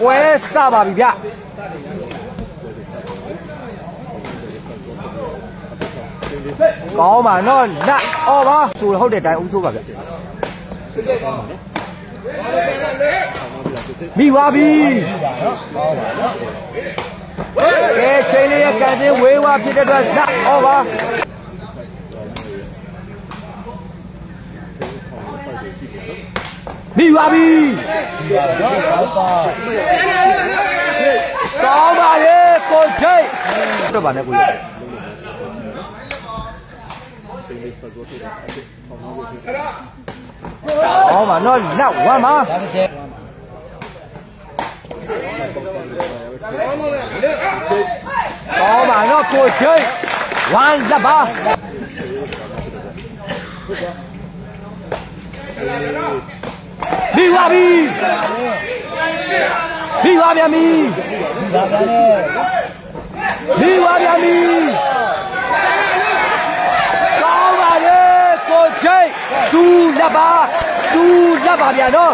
ပွဲစပါပြီဗျကောင်းပါနော်လက်အော်ပါဆိုဟုတ်တယ်တိုင်ဦးဆိုပါဗျမိပါပြီကဲချိန်လေးရဲ့ကန်တင်းဝေးဝါဖြစ်တဲ့အတွက်လက်အော်ပါ မိပါပြီကောင်းပါလေကိုချိတ်တော့ပါနဲ့ကိုကြီးကောင်းပါနော်လက်ဝမ်း ပါကောင်းပါနော်ကိုချိတ်ဝမ်းလက်ပါမိပါပြီမိပါဗျာမိမိပါဗျာမိကောင်းပါလေကိုချိတ်သူလက်ပါသူလက်ပါဗျာနော်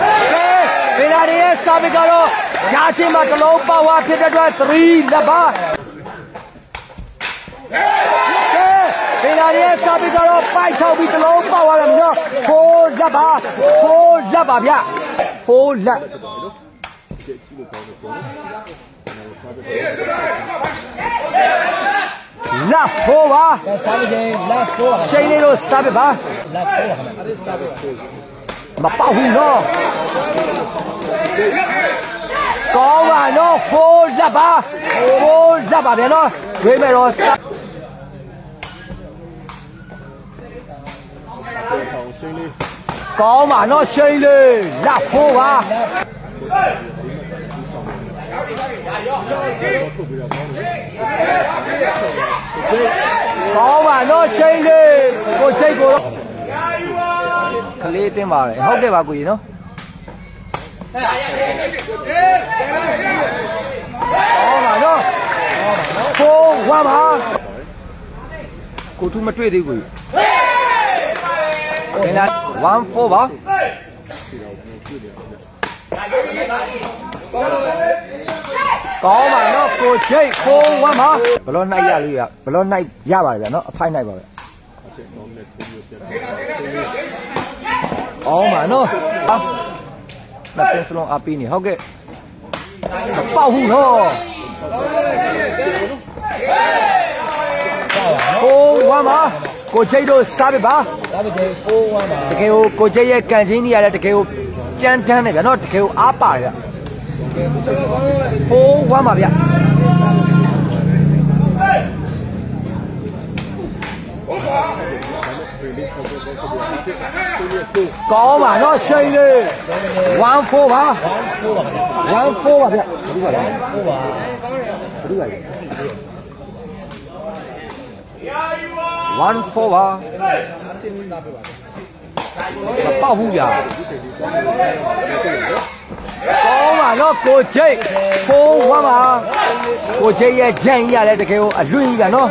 ကဲဗေလာရီရဲ့စာပစ်ကတော့ဂျာချင်းမှာတစ်လုံးပေါက်ဝါဖြစ်တဲ့အတွက်3လက်ပါ ကဲဗေလာရီရဲ့စာပစ်ကတော့ပိုက်ချောက်ပြီးတစ်လုံးပေါက်သွားတယ်မနော်4လက်ပါ4လက်ပါဗျ4လက်လက်4ပါစားကြည့်လက်ဖိုးပါချိန်လေးလို့စာပစ်ပါလက်ဖိုးပါမပေါက်ဘူးနော်ကောင်းပါနော်ဖိုးလက်ပါဖိုးလက်ပါဗျာနော်ဝေးမယ်တော့ စကောင်းပါနော်ရှိန်လေးလက်ဖိုးပါကောင်းပါနော်ရှိန်လေးကိုချိတ်ကိုတော့ကလေးတင်းပါလေဟုတ်ကဲ့ပါကိုကြီးနော်ဟောပါနော်ဖိုးဝါပါကိုထူးမတွေ့သေးဘူး ကိုကြီးလာ14ပါကောင်းပါနော်ကိုချိတ်ဖိုးဝါပါဘလောနိုင်ရလို့ရဘလောနိုင်ရပါလေဗျာနော်အဖိုက်နိုင်ပါပဲအောင်ပါနော်ဟာနှစ်ပင်စလုံးအပီးနေဟုတ်ကဲ့မပေါက်ဘူးနော် ဟိုးဝမ်းပါကိုချိတ်တို့စားပြပါစားကြည့်ဖိုးဝမ်းပါတကယ်ကိုကိုချိတ်ရဲ့ကန်ချင်းကြီးရတယ်တကယ်ကိုကြမ်းတမ်းတယ်ဗျာနော်တကယ်ကိုအားပါတယ်ဗျဟိုးဝမ်းပါဗျကောင်းပါနော်ရှိန်လေး14ပါဖိုးပါ14ပါဗျဘူးပါလားဖိုးပါဘူးပါလဲ 14ပါမပေါက်ဘူးဗျာကောင်းပါနော်ကိုချိတ်ဖိုးဝမ်းပါကိုချိတ်ရဲ့ဂျန်ကြီးရတယ်တကယ်ကိုအလွင့်ကြီးဗျာနော်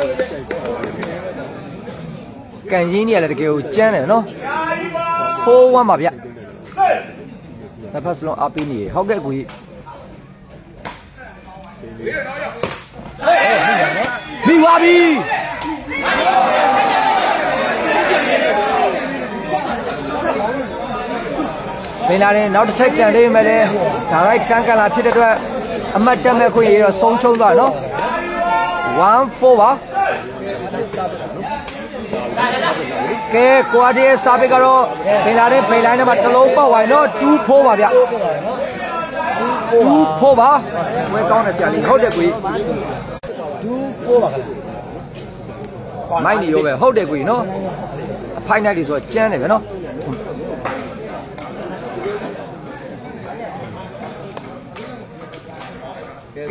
ကန်ရင်းကြီးရတယ်တကယ်ကိုကျန်းတယ်နော်ဖိုးဝမ်းပါဗျနှစ်ဖက်စလုံးအပီးနေဟုတ်ကဲ့ကိုကြီးမိပါပြီ မင်းလာရင်နောက်တစ်ချက်ကြံသေးမယ်လေဒါရိုက်ကန်းကန်လာဖြစ်တဲ့အတွက်အမတ်တက်မဲ့ခွင့်ရတော့ဆုံးချုံသွားနော်14ပါကဲကွာဒီစာပေကတော့မင်းလာတဲ့ဖိန်လိုင်းထဲမှာတစ်လုံးပေါက်သွားနော်2ဖိုးပါဗျ2ဖိုးပါဝဲကောင်းတယ်ကြာလေးဟုတ်တယ်ကွေဒူးဖိုးပါခလား မိုက်နေရောပဲဟုတ်တယ်ကွေနော်အဖိုင်နိုင်တွေဆိုတော့ကျန်းတယ်ဗျနော်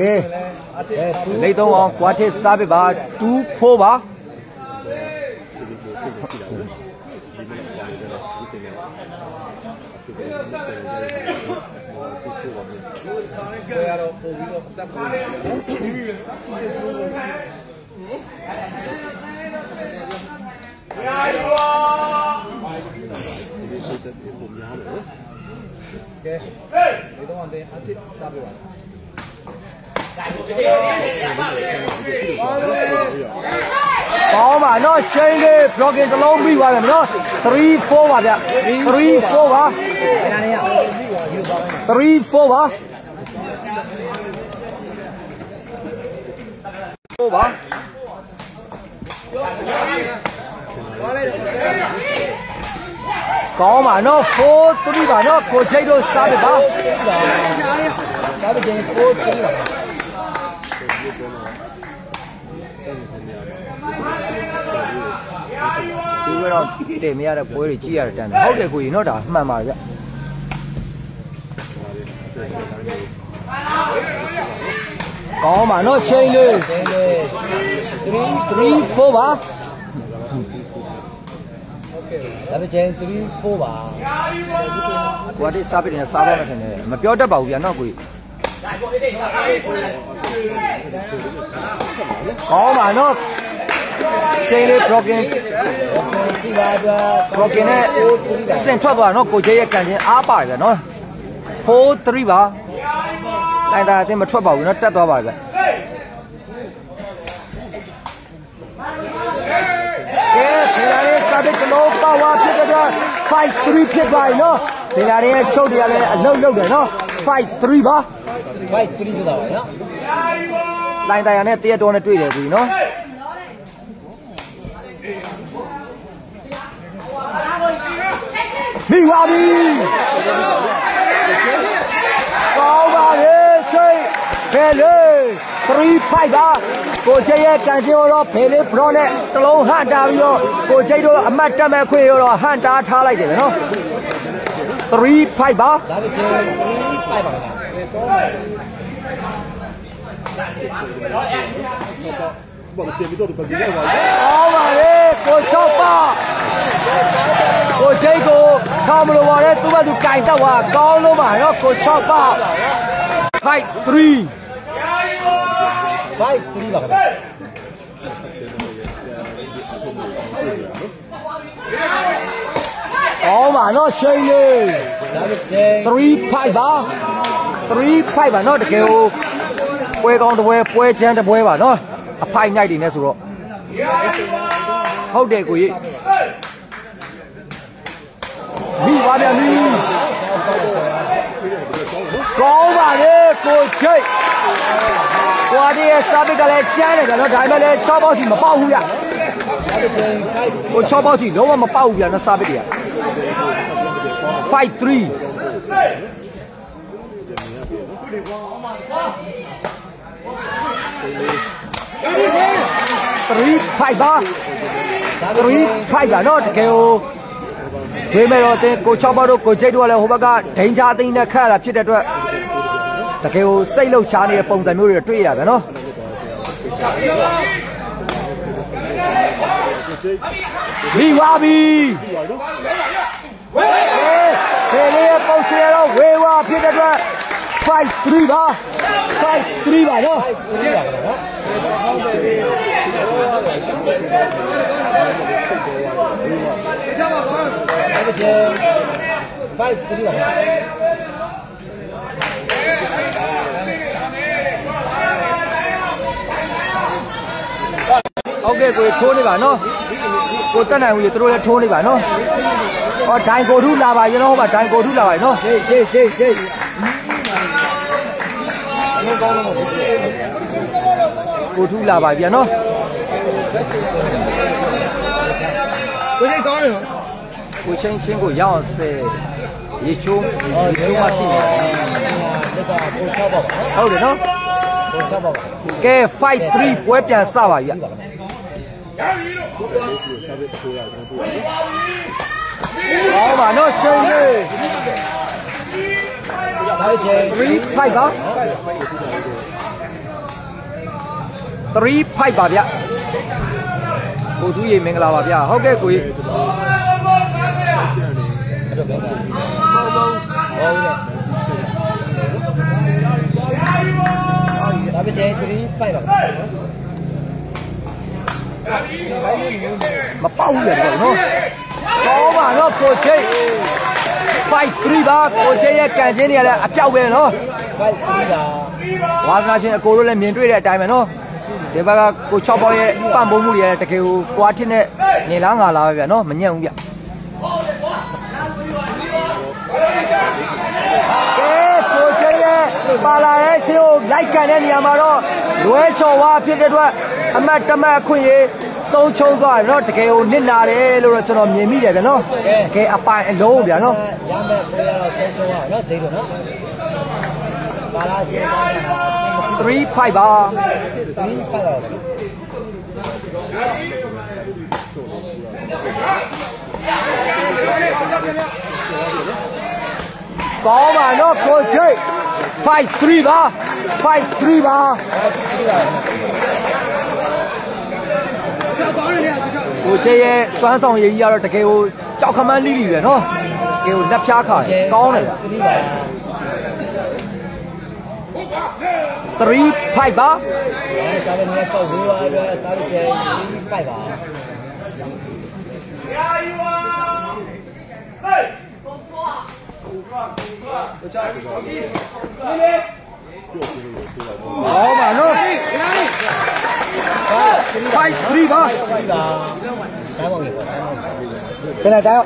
ကဲအဲဒူးလိတ်သုံးအောင်ကွာထစ်စားပြပါ2ဖိုးပါဒကဲ ဒီတော့အတင်းအတစ်စားပြပါကောင်းပါနော်ရှိန်လေး blocking တစ်လုံးပြီးသွားတယ်နော်3 4ပါဗျ3 4ပါအဲ့ဒါနဲ့ယူပါမယ်3 4ပါ4ပါ ကောင်းပါနော်4 3ပါနော်ကိုချိတ်တို့စားတယ်ပါဒါပဲကျင်းကိုတီးပါသူကတော့တင်မရတဲ့ပွဲတွေကြည့်ရတဲ့တန်းတယ်ဟုတ်တယ်ကိုကြီးနော်ဒါမှန်ပါဗျကောင်းပါနော်ရှိန်လေးကျင်းလေ3 3 4ပါ ဒါပဲကျင်း3 4ပါကိုကတိစားပြတယ်စားတော့မယ်ထင်တယ်မပြောတတ်ပါဘူးဗျာနော်ကိုကြီးကောင်းပါနော်ရှိန်လေး blocking ကြည့်ပါဗျာ blocking နဲ့စင်ထွက်သွားတော့ကိုကြီးရဲ့ကန်ချင်းအားပါတယ်ဗျာနော်4 3ပါလိုက်တာအတင်းမထွက်ပါဘူးနော်တက်သွားပါဗျာကဲဖေလာရဲ့စာဘစ်ကလောပါ ဝါဖြစ်တဲ့တော့5 3ဖြစ်သွားပြီနော်ဖေလာရဲ့ချုပ်တွေကလည်းအလုံးလုံးတယ်နော်5 3ပါ5 3ပြတာပါနော်လိုင်းတိုင်ရနဲ့တရက်တော်နဲ့တွေ့တယ်ပြီနော်မိပါပြီကောင်းပါလေချိန်ဖယ်လေ3 5ပါ ကိုချိတ်ရဲ့ကန်ချင်းတော့ဖယ်လေဘရောနဲ့တလုံးဟန်တာပြီးတော့ကိုချိတ်တို့အမတ်တက်မဲ့ခွင့်ရောတော့ဟန်တာထားလိုက်တယ်နော်3 5ပါဒါပဲကျင်း3 5ပါလား Bom, tinha me todo para dizer, vai. ကောင်းပါလေကိုချောက်ပါကိုချိတ်ကိုထောင်းမလို့ပါနဲ့သူ့ဘက်သူကင်တော့ဟာကောင်းလို့ပါနော်ကိုချောက်ပါ5 3 5 3ပါခင်ဗျာကောင်းပါနော်ရှိန်လေးဒါပဲကျင်း3 5ပါ3 5ပါနော်တကယ်ကိုပွဲကောင်းတစ်ပွဲပွဲချမ်းတစ်ပွဲပါနော်အဖိုက်ညိုက်တွေနဲ့ဆိုတော့ဟုတ်တယ်ကိုကြီးမိပါဗျာမိကောင်းပါလေကိုချိတ် ကွာဒီရဲ့စာပစ်ကလည်းကျန်းတယ်ဗျာနော်ဒါပေမဲ့လည်း6ပေါက်စီမပေါက်ဘူးဗျဒါပဲကျင်း5ကို6ပေါက်စီလုံးဝမပေါက်ဘူးဗျာနော်စာပစ်တွေက5 3 3 5ပါ3 5ပါနော်တကယ်ကိုဒွေးမဲ့တော့တင်ကို6ပေါက်တို့ကိုချိတ်တို့ကလည်းဟိုဘက်ကဒိန်ချာသိန်းနဲ့ခတ်ရတာဖြစ်တဲ့အတွက် တကယ်ကိုစိတ်လှုပ်ရှားနေတဲ့ပုံစံမျိုးတွေတွေ့ရဗျာနော်မိပါပြီဝေးဖေလေးရဲ့ပုံစံတော့ဝေးဝါဖြစ်တဲ့အတွက်5 3ပါ5 3ပါနော်3ပါခင်ဗျာဒါပဲကျင်း5 3ပါခင်ဗျာ ဟုတ်ကဲ့ကိုထိုးနေပါနော်ကိုတက်နိုင်ဦးရေသူတို့လည်းထိုးနေပါနော်ဟောဒိုင်ကိုထုလာပါရင်တော့ဟိုမှာဒိုင်ကိုထုလာပါနော်ဂျေးဂျေးဂျေးဂျေးအလုံးကောင်းလို့မဟုတ်ဘူးကိုထုလာပါပြန်နော်ကိုကြီးကောင်းတယ်နော်ကိုချင်းချင်းကိုရအောင်ဆဲရေချိုးရေချိုးမှသိတယ်ဒီကကိုချောက်ပါပါနော် ဟုတ်တယ်နော်ကိုချောက်ပါပါကဲ5 3ပွဲပြန်စပါပြီ sabe chorar, não vou. ဟောပါနော်ရှင်လေးဒါပဲကျင်း3 5ပါ3 5ပါဗျကိုထုရေမင်္ဂလာပါဗျဟုတ်ကဲ့ကိုကြီး အဲ့တော့ပဲဟုတ်ဟုတ်ဟုတ်လေ ဒါပဲကျင်း3 5ပါမပေါက်ဘူးလေတော့နော်ကောင်းပါတော့ကိုချိတ် fight 3ပါကိုချေရဲ့ကန်ချင်းတွေကလည်းအပြောက်ပဲနော်ဖိုက်ပြီးတာဝါသနာရှင်အကိုတို့လည်းမြင်တွေ့တဲ့အတိုင်းပဲနော်ဒီဘက်ကကို6ပေါင်းရဲ့ပံ့ပိုးမှုတွေလည်းတကယ်ကိုကွာထစ်နဲ့နေလားငါလားပဲဗျာနော်မညံ့ဘူးဗျကဲကိုချေရဲ့ ပါလာရဲ့ဆေးကိုလိုက်ကန်တဲ့နေရာမှာတော့လွဲချော်ဝါဖြစ်တဲ့အတွက်အမတ်တမတ်အခွင့်ရေးဆုံးချုံးသွားတယ်နော်တကယ်ကိုနစ်နာတယ်လို့တော့ကျွန်တော်မြင်မိတယ်ဗျာနော်တကယ်အပိုင်အလုံးဗျာနော်ရမယ်ပြေရတော့ဆုံးဆုံးရနော်ဒိတ်တော့နော်ပါလာချင်းပါလာချင်း3 5ပါဒီဖိုက်တော့ ကောင်းပါနော်ကိုချိတ်5 3ပါ5 3ပါကိုချိတ်ရဲ့စွမ်းဆောင်ရည်ကြီးကတော့တကယ်ကိုကြောက်ခမန်းလိလိပဲနော်တကယ်ကိုလက်ဖြားခါတယ်ကောင်းတယ်ဗျဒီပါ3 5ပါအဲစားရနေပေါ့ဝေးသွားတယ်စားရကျဒီဖိုက်ပါကောင်းပါနော်5 3ပါဖို က်ပါတိုင်းမောင်ကြီးပေါ့တိုင်းမောင်ကြီးပြန်လိုက်တိုင်း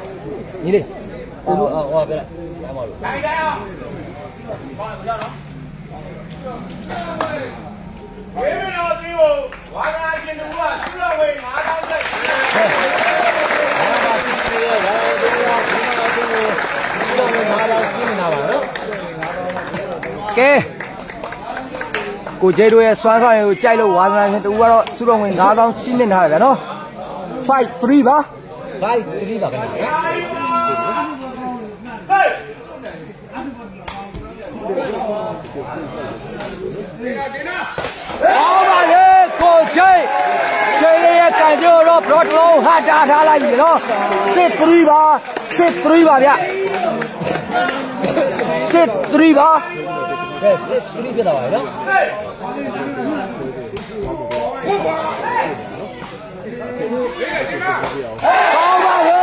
ညီလေးဟိုဟိုဟိုပြလိုက်တိုင်းမောင်ကြီးဝေမတော်ကြီးကိုဝါကနာရှင်သူကဆုရဝေ9000စိတ်ဒီရပါဒီရဒီရဒီရဒီရတော့ငါတော့ရှင်းနေတာပါနော် ကဲကိုကျဲတို့ရဲ့စွမ်းဆောင်ရည်ကိုကြိုက်လို့ဝါသနာရှင်တူကတော့စုတော်ဝင်9000ရှင်းနေတာဗျာနော်5 3ပါဖိုက်3ပါခင်ဗျာဟေးကောင်းပါလေကိုကျိတ်ရှိန်လေးရဲ့ကန်ကျိုးတော့ဘလော့တလုံးဟာတာထားလိုက်ပြီနော်စစ်3ပါစစ်3ပါဗျ စစ်3ပါကဲစစ်3ပြတော့ပါနော်ကောင်းပါလေ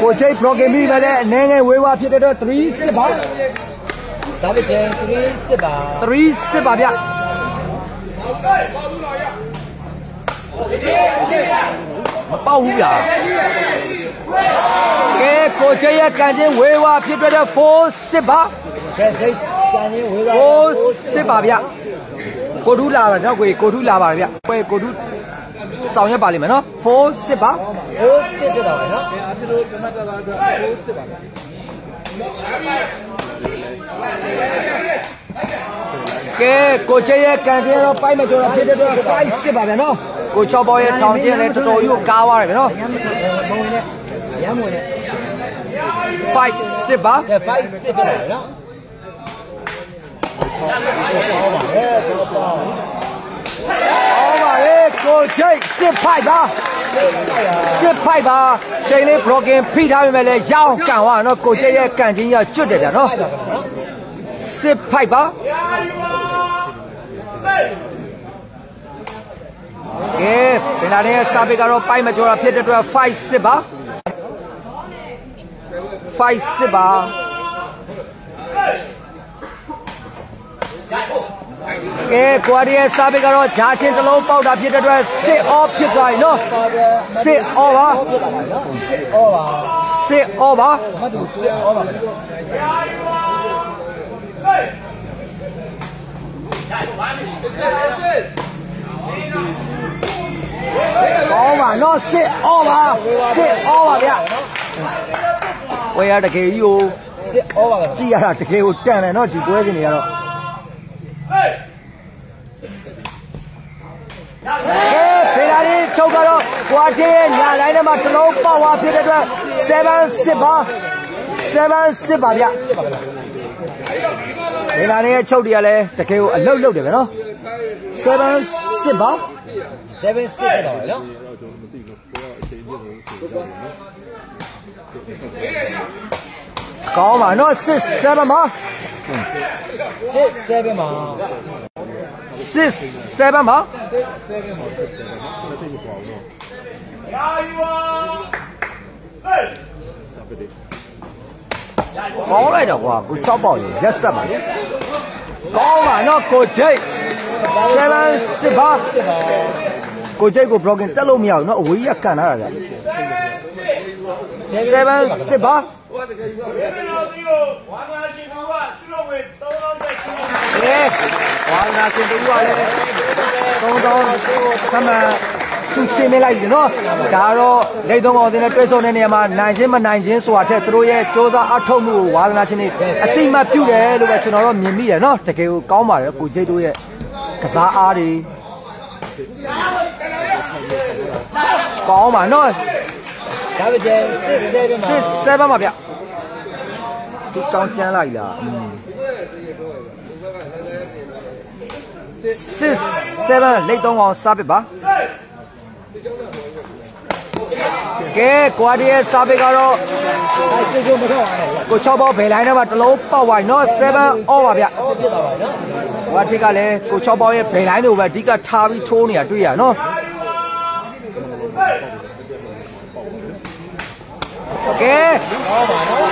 ကိုကျိတ်ပရိုဂရမ်ပြီးပဲလေအနေငယ်ဝေးဝါဖြစ်တဲ့တော့3စစ်ပါစားရကျ3စစ်ပါ3စစ်ပါဗျ မပေါက်ဘူးဗျာကဲကိုကျိတ်ရဲ့ကန်ချင်းဝေးဝါဖြစ်တဲ့တော့4စစ်ပါကဲဒိတ်ကြံရင်ဝေးသွားကိုစစ်ပါဗျကိုထူးလာပါတော့ကိုကိုထူးလာပါဗျကိုကိုထူးဆောင်ရွက်ပါလိမ့်မယ်နော်4စစ်ပါဟိုစစ်ပြတော့ပါနော်ကဲကို ကျဲရဲ့ကန်ကျဲတော့ပိုက်မကျော်တော့ဖြစ်တဲ့တော့5စစ်ပါဗျနော်ကို6ပေါက်ရဲ့ထောင်ကျဲလည်းတော်တော်ကြီးကိုကားသွားတယ်ဗျနော်မဝင်နဲ့ရမ်းဝင်နဲ့5စစ်ပါကဲဖိုက်စစ်ပြတော့ပါနော်ဟောပါလေတော့ပါအော်ပါလေကိုကျဲစစ်ဖိုက်ပါစစ်ဖိုက်ပါချိန်လေးဘလော့ကင်ဖိထားပြီမဲ့လေရအောင်ကန်သွားနော်ကိုကျဲရဲ့ကန်ချင်းကြီးကကျွတ်တယ်ဗျနော်ဖိုက်ပါနော်စစ်ဖိုက်ပါရာယူပါဟေး ကဲဘင်လာတဲ့စာပေကတော့ပိုက်မကျော်တာဖြစ်တဲ့အတွက်5စစ်ပါ5စစ်ပါကဲကွာဒီရဲ့စာပေကတော့ဂျာချင်းတစ်လုံးပေါက်တာဖြစ်တဲ့အတွက်စစ်အောဖြစ်သွားပြီနော်ပါတယ်စစ်အောပါပြတော့ပါနော်စစ်ဩပါစစ်အောပါ တူစစ်ဩပါကောင်းပါနော်စစ်အောပါစစ်အောပါဗျဝယ်ရတကယ်ကြီးကိုစစ်ဩပါပဲကြည့်ရတာတကယ်ကိုတန်တယ်နော်ဒီပွဲစဉ်တွေကတော့ဟေးကဲဖေလာရီချုပ်ကတော့ကွာတီရဲ့ညာလိုင်းထဲမှာတစ်လုံးပေါက်သွားဖြစ်တဲ့အတွက်7စစ်ပါ7စစ်ပါဗျဖေလာရီရဲ့ချုပ်တွေကလည်းတကယ်ကိုအလုတ်လုတ်တယ်ဗျနော်7စစ်ပါ7စစ်ပြတော့ပါနော် ကောင်းပါနော်စစ်7ပါစစ်7မှာ6 7ပါရာယူပါဟေးစာပစ်တယ်ကောင်းလိုက်တော့ကွာကို6ပေါက်ရေရက်ဆက်ပါကောင်းပါနော်ကိုဂျိတ်7 6ပါ ကိုဂျိတ်ကို broken တက်လို့မရဘူးနော်အဝေးကြီးကကန်လာတာဗျ7 6ပါဘယ်လိုဒီကိုဝါနာရှင်သူကဆုတော်ဝင်3000ကျပ်ရှိနေတယ်ကဲဝါနာစင်တူကလည်း3000သမန်သူချင်းနေလိုက်ပြီနော်ဒါတော့လိတ်သုံးအောင်တင်တဲ့တွဲဆုံတဲ့နေရာမှာနိုင်ချင်းမနိုင်ချင်းဆိုတာထက်သူတို့ရဲ့စ조사အထောက်မှုကိုဝါသနာချင်းတွေအတိမတ်ပြုတယ်လို့ပဲကျွန်တော်တို့မြင်မိတယ်နော်တကယ်ကိုကောင်းပါတယ်ကိုကျိတ်တို့ရဲ့ကစားအားတွေ ကောင်းပါနော်ဒါပဲကျ6 7မှာစစ်ဆဲပါမှာဗျသူကောင်းကျန်းလိုက်လားစစ်ဆဲပါလိတ်သုံးအောင်စားပစ်ပါ ကဲကွာဒီရဲ့စားပစ်ကတော့အဲကျိုးကျိုးမတော့အောင်လေကို6ပေါက်ဘယ်လိုင်းထဲမှာတစ်လုံးပေါက်သွားပြီနော်7 all ပါဗျအော်ပြတ်သွားပါနော်ဟိုအထက်ကလည်းကို6ပေါက်ရဲ့ဘယ်လိုင်းတွေကိုပဲအဓိကထားပြီးထိုးနေတာတွေ့ရနော်ကဲဟောပါနော်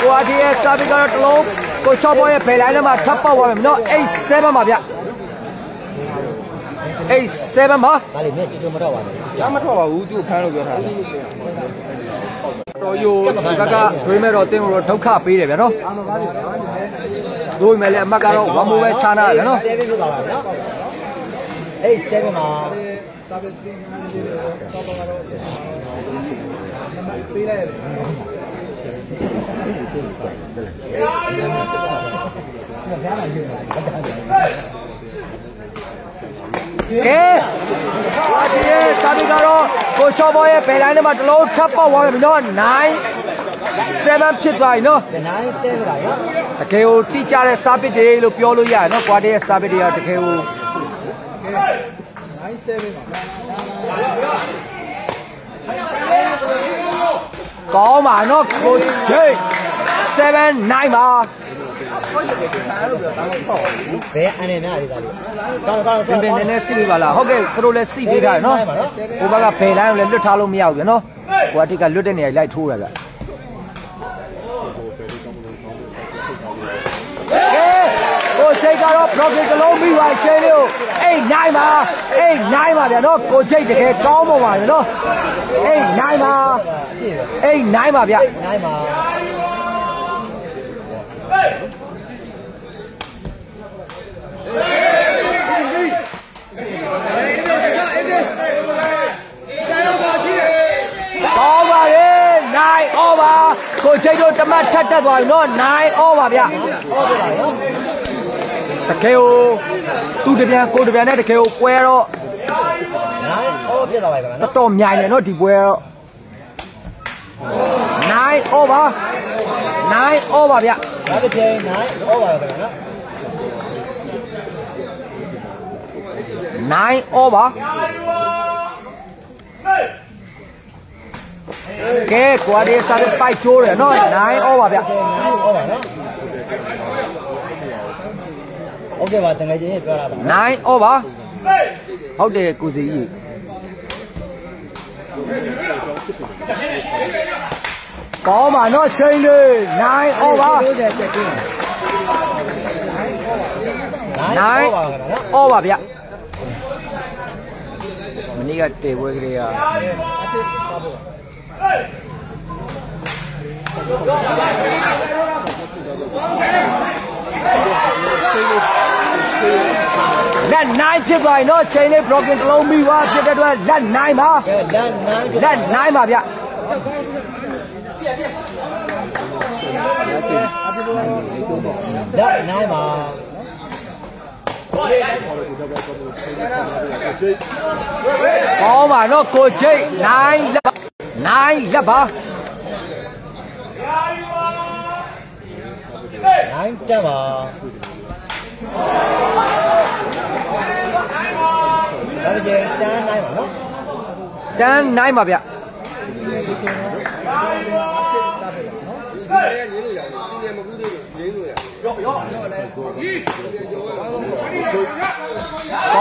ကိုအထက်ရဲ့စားပစ်ကတော့တစ်လုံးကို6ပေါက်ရဲ့ဘယ်လိုင်းထဲမှာထပ်ပေါက်သွားပြီနော်8 7ပါဗျ 8 7ပါဒါလေးမြင်ကျိုးကျိုးမတော့ပါနဲ့ကြားမထွက်ပါဘူးသူ့ဖမ်းလို့ပြောထားတယ်တော်ယိုဒီဘက်ကဒွေးမဲ့တော့တင်းလို့ဒုက္ခပေးတယ်ဗျာနော်ဒိုးမဲ့လည်းအမတ်ကတော့ဝမ်မိုးပဲချားနာတယ်ဗျာနော်7ပြတ်သွားပါနော်အေး7မှာ ကဲဟာဒီရဲ့စာဘီကတော့ကိုချောဘောရဲ့ဘယ်လိုင်းထဲမှာတစ်လုံးထပ်ပေါက်သွားပြီနော်9 7ဖြစ်သွားပြီနော်9 7ပါနော်တကယ်ကိုတိကျတဲ့စာပစ်တွေလို့ပြောလို့ရတယ်နော်ကွာတဲ့စာပစ်တွေကတကယ်ကိုကောင်းပါနော်ကိုဂျိတ်7 9ပါ ဘယ်အနေများလေးဒါလေးကောင်းကောင်းစင်ပင်နေနဲ့စီပြီးပါလားဟုတ်ကဲ့သူတို့လည်းစီပေးထားတယ်နော်ဟိုဘက်ကဘယ်လိုင်းကိုလည်းလွတ်ထားလို့မရဘူးဗျနော်ဟိုအတိတ်ကလွတ်တဲ့နေရာလိုက်ထိုးရဗျကဲကိုချိတ်ကတော့ profit ကလုံးပြီးပါရှင်းလေးကိုအိတ်နိုင်ပါအိတ်နိုင်ပါဗျနော်ကိုချိတ်တကယ်ကောင်းပါပါနော်အိတ်နိုင်ပါအိတ်နိုင်ပါဗျ9မှာ ကောင်းပါလေနိုင်ဩပါကိုချိတ်တို့တမတ်ထက်တက်သွားပြီနော်နိုင်ဩပါဗျဩပါပါနော်တကယ်ကိုသူတပြန်ကိုတပြန်နဲ့တကယ်ကိုပွဲတော့နိုင်ဩပြတ်သွားပါခင်ဗျာနော်တော်မြိုင်တယ်နော်ဒီပွဲတော့နိုင်ဩပါနိုင်ဩပါဗျဒါတစ်ချိန်နိုင်ဩပါခင်ဗျာနော် 9 over ကဲကွာဒီစားတဲ့ပိုက်ချိုးတယ်နော်9 over ဗျ9 over နော်ဟုတ်ကဲ့ပါတကယ်ချင်းပြောတာပါ9 over ဟုတ်တယ်ကိုစီကြီးကောင်းပါနော်ချိန်လေး9 over 9 over ဗျ နေ့ကတေပွဲကလေးကဟေးလက်နိုင်ဖြစ်သွားရင်တော့ချိန်လေး broken တစ်လုံးပြီးသွားဖြစ်တဲ့အတွက်လက်နိုင်ပါကဲလမ်း9ပြတ်လက်နိုင်ပါဗျလက်9မှာကောင်းပါ နော်ကိုချိတ်နိုင်လက်ပါနိုင်လက်ပါရာယူပါဟေး9တက်ပါဒါပဲကျတန်း9ပါနော်တန်းနိုင်ပါဗျရာယူပါ ကော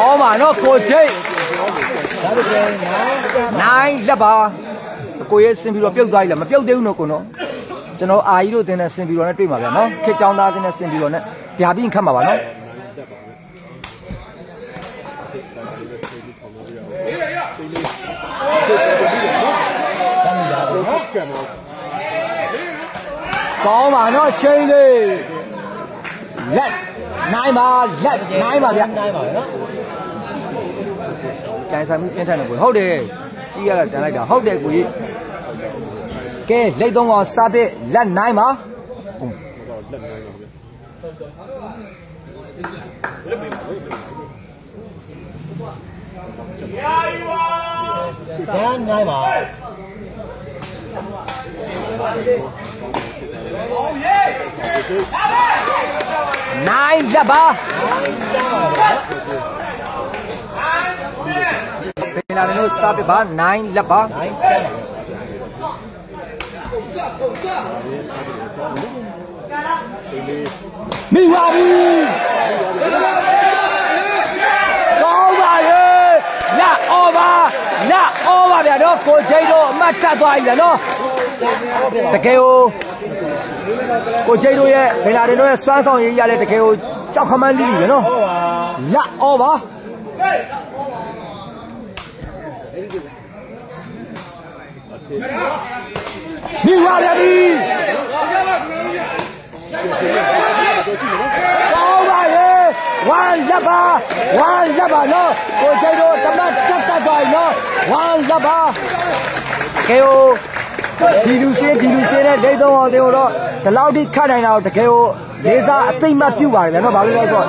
င်းပါနော်ကိုချိတ်ဒါပေမဲ့နိုင်ကြပါနိုင်လက်ပါကိုရဲ့စင်ပြီးတော့ပြုတ်သွားပြီလားမပြုတ်သေးဘူးနော်ကိုနော်ကျွန်တော်အာကြီးတို့တင်တဲ့စင်ပြီးတော့နဲ့တွေ့မှာဗျာနော်ခစ်ချောင်းသားတင်တဲ့စင်ပြီးတော့နဲ့ပြာပြီးခတ်မှာပါနော်တမ်းရပါနော်ကံတော့ကောင်းပါနော်ရှိန်လေး လက်နိုင်ပါလက်နိုင်ပါဗျနိုင်ပါပဲနော်ကြိုင်ဆိုင်မှုပြင်းထန်တယ်ကိုဟုတ်တယ်ကြီးရတာတန်လိုက်တာဟုတ်တယ်ကိုကြီးကဲလက်သုံးကောင်စားပစ်လက်နိုင်ပါတော့လက်နိုင်ပါဗျာတမ်းနိုင်ပါ နိုင်လက်ပါနိုင်ကြပါပဲနော်ပင်လာတယ်လို့စားပစ်ပါနိုင်လက်ပါနိုင်ကြပါပဲမိပါပြီကောင်းပါလေလက်အော်ပါလက်အော်ပါဗျာနော်ကိုချိတ်တို့အမှတ်တက်သွားပြီဗျာနော်ဟုတ်ကဲ့ပါတ ကယ်ကိုကိုချိတ်တို့ရဲ့ဗေလာတင်တို့ရဲ့စွမ်းဆောင်ရည်ရတဲ့တကယ်ကိုကြောက်ခမန်းလိလိပဲနော်ဟုတ်ပါလက်အော်ပါမိပါဗျာဒီကောင်းပါလေဝမ်းလက်ပါဝမ်းလက်ပါနော်ကိုချိတ်တို့တမတ်တက်တက်သွားပြီနော်ဝမ်းလက်ပါကေယို ဒီလူစင်းဒီလူစင်းနဲ့ဒိတ်သုံးအောင်တင်တော့ဒီလောက်ထိခတ်နိုင်တာတော့တကယ်ကိုလေးစားအသိမတ်ပြုပါတယ်ဗျာနော်ဘာလို့လဲဆိုတော့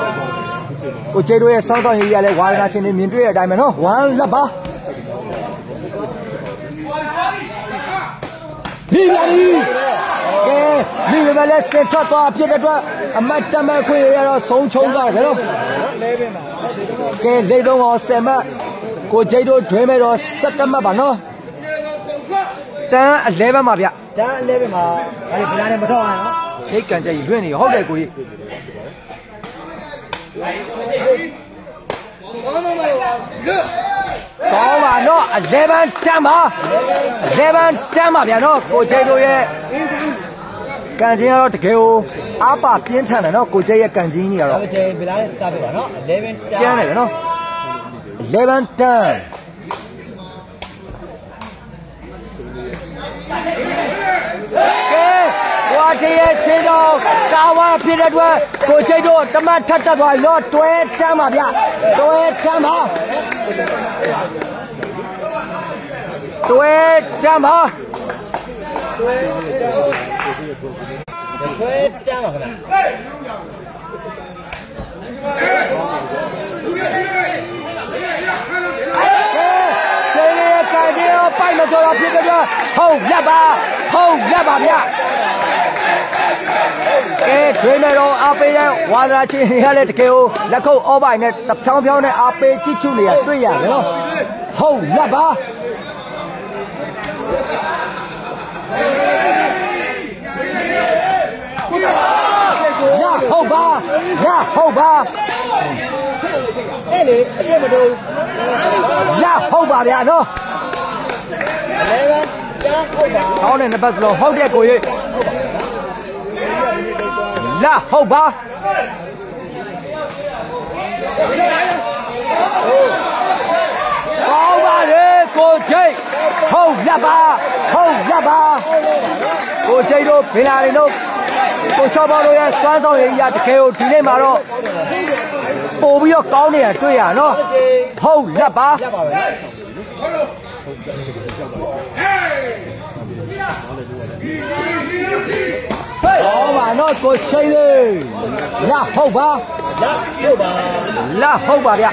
ကိုချိတ်တို့ရဲ့စောင်းဆောင်ရည်ရလဲဝါရနာရှင်တွေမြင်တွေ့တဲ့အတိုင်းပဲနော်ဝမ်းလက်ပါမိပါပြီကဲမိမလည်းစင်ထွက်သွားဖြစ်တဲ့အတွက်အမတ်တမဲ့ခွေရတော့ဆုံးချုံသွားတယ်နော်ကဲလေသုံးအောင်ဆယ်မတ်ကိုကျိတ်တို့ဒွဲမဲ့တော့17မတ်ပါနော် တန်း11မှာဗျတမ်းအလဲပဲမှာဒါလေဘလာနဲ့မတော့အောင်နော်ဒိတ်ကန်ကြကြီးလွင့်နေဟုတ်တယ်ကိုကြီးကောင်းပါနော်11တန်းပါ11တန်းပါဗျာနော်ကိုကျိတ်တို့ရဲ့ကန်ချင်းကတော့တကယ်ကိုအားပါပြင်းထန်တယ်နော်ကိုကျိတ်ရဲ့ကန်ချင်းကြီးကဒါတော့ပေမဲ့ဘလာနဲ့စားပြပါနော်11တမ်းကျန်းတယ်ဗျာနော်11တန်း ကဲဝါတရဲ့ခြေတော်ကာဝါဖြစ်တဲ့အတွက်ကိုချိတ်တို့တမတ်ထတ်တက်သွားပြီတော့တွဲတန်းပါဗျတွဲတန်းပါတွဲတန်းပါခွဲတမ်းပါခင်ဗျာဆေး ပိုက်မစောတော့ဖြစ်တဲ့အတွက်ဟုတ်လက်ပါဟုတ်လက်ပါဗျကဲထွေးမယ်တော့အားပေးတဲ့ဝါဒနာချင်းတွေကလည်းတကယ်ကိုလက်ခုပ်အောပိုင်နဲ့တဖြောင်းဖြောင်းနဲ့အားပေးချစ်ချူနေရတွေ့ရတယ်နော်ဟုတ်လက်ပါရဟုတ်ပါရဟုတ်ပါအဲ့လေအရှက်မတိုးရဟုတ်ပါဗျာနော် 11တမ်းဟုတ်ပါကောင်းတဲ့နှစ်ပတ်စလုံးဟုတ်တဲ့ကိုကြီးလာဟုတ်ပါကောင်းပါလေကိုချိတ်ဟုတ်လက်ပါဟုတ်လက်ပါကိုချိတ်တို့ဘင်လာတွေတို့ကိုချောဘောတို့ရဲ့စွမ်းဆောင်ရည်ရတကယ်ကိုဒီနေ့မှာတော့ ပို့ပြီးတော့ကောင်းနေတာတွေ့ရနော်ဟုတ်လက်ပါရပါပဲနော်ကောင်းပါနော်ကိုချိတ်လေးလာဟုတ်ပါရဟုတ်ပါလာဟုတ်ပါဗျ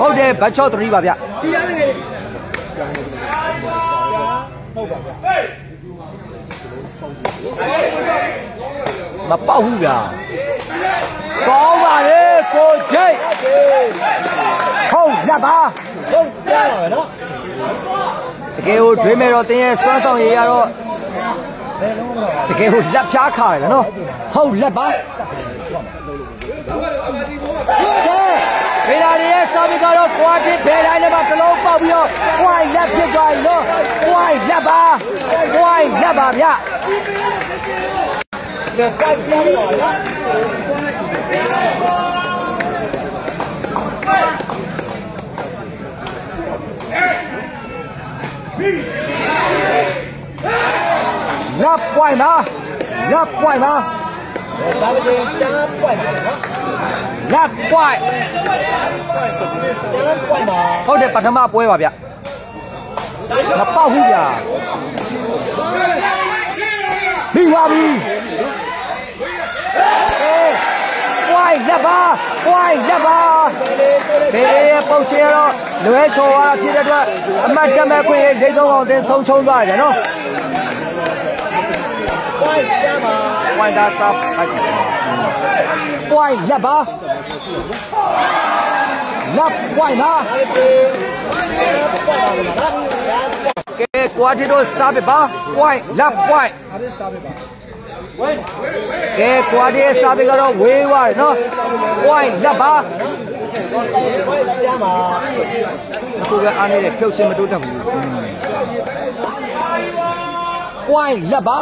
ဟုတ်တယ်ဘတ်ချော့3ပါဗျမပေါက်ဘူးဗျ ကောင်းပါလေကိုချိတ်ဟုတ်လက်ပါဟုတ်ကြပါပဲနော်တကယ်ကိုဒွေးမယ်တော့တင်းရဲ့စွမ်းဆောင်ရည်ရတော့ယ်လုံးတော့တကယ်ဟိုလက်ဖြားခါရယ်နော်ဟုတ်လက်ပါကဲဖေလာရီရဲ့စာမီကတော့ကွာတစ်ဘယ်တိုင်းနဲ့မှတစ်လုံးပေါက်ပြီးတော့ကွိုင်းလက်ဖြစ်သွားပြီနော်ကွိုင်းလက်ပါကွိုင်းလက်ပါဗျကဲပိုက်ပြတော့လား လက်ပွိုင်းပါလက်ပွိုင်းပါစားပချင်းတန်းပွိုက်ပါနော်လက်ပွိုင်းတန်းပွိုက်ပါဟုတ်တယ်ပထမပွဲပါဗျမပေါက်ဘူးဗျပြီးပါပြီအေးပွို င်းလက်ပါပွိုင်းလက်ပါဘေးရဲ့ပုတ်ချင်တော့လွဲချော်သွားဖြစ်တဲ့အတွက်အမတ်တက်မဲ့ခွင့်ရိတ်သုံးအောင်တင်ဆုံးချုံသွားတယ်နော်ပွိုက်တန်းပါပွိုင်းဒါစာဖိုက်ပွိုင်းလက်ပါလက်ပွိုင်းပါစားပချင်းတန်းပွိုက်ပါလားနော်တန်းပွိုက်ကဲကွာတီတို့စားပြပါပွိုင်းလက်ပွိုင်းအားလေးစားပေးပါ ကဲကွာတီရဲ့စားပြကတော့ဝေးသွားတယ်နော်ပွိုင်းလက်ပါပွိုက်တန်းပါအခုပဲအားနေတဲ့ဖြုတ်ချင်းမတိုးတတ်ဘူးပွိုင်းလက်ပါ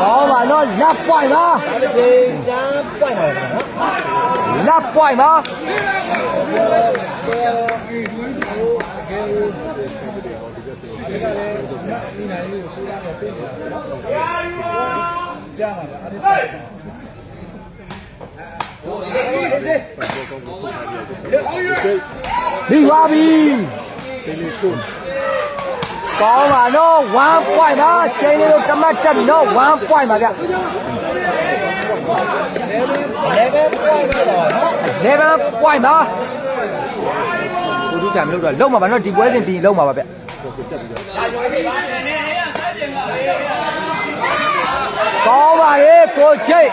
ကောင်းပါနော်လက်ပွိုင်းပါစားပချင်းတန်းပွိုက်ပါလားနော် လက်ပွိုင်းပါပြီးပါပြီကောင်းပါနော်1 point ပါချိန်လေးတို့တမ တ်တက်ပြီနော်1 point ပါဗျလည်းပဲပွိုက်ပါတော့နော်11 point ပါဒုဒုကြမလို့တော့လုံးမှာပါနော်ဒီပွဲစဉ်ပြီးလုံးမှာပါဗျကောင်းပါရေကိုချိတ်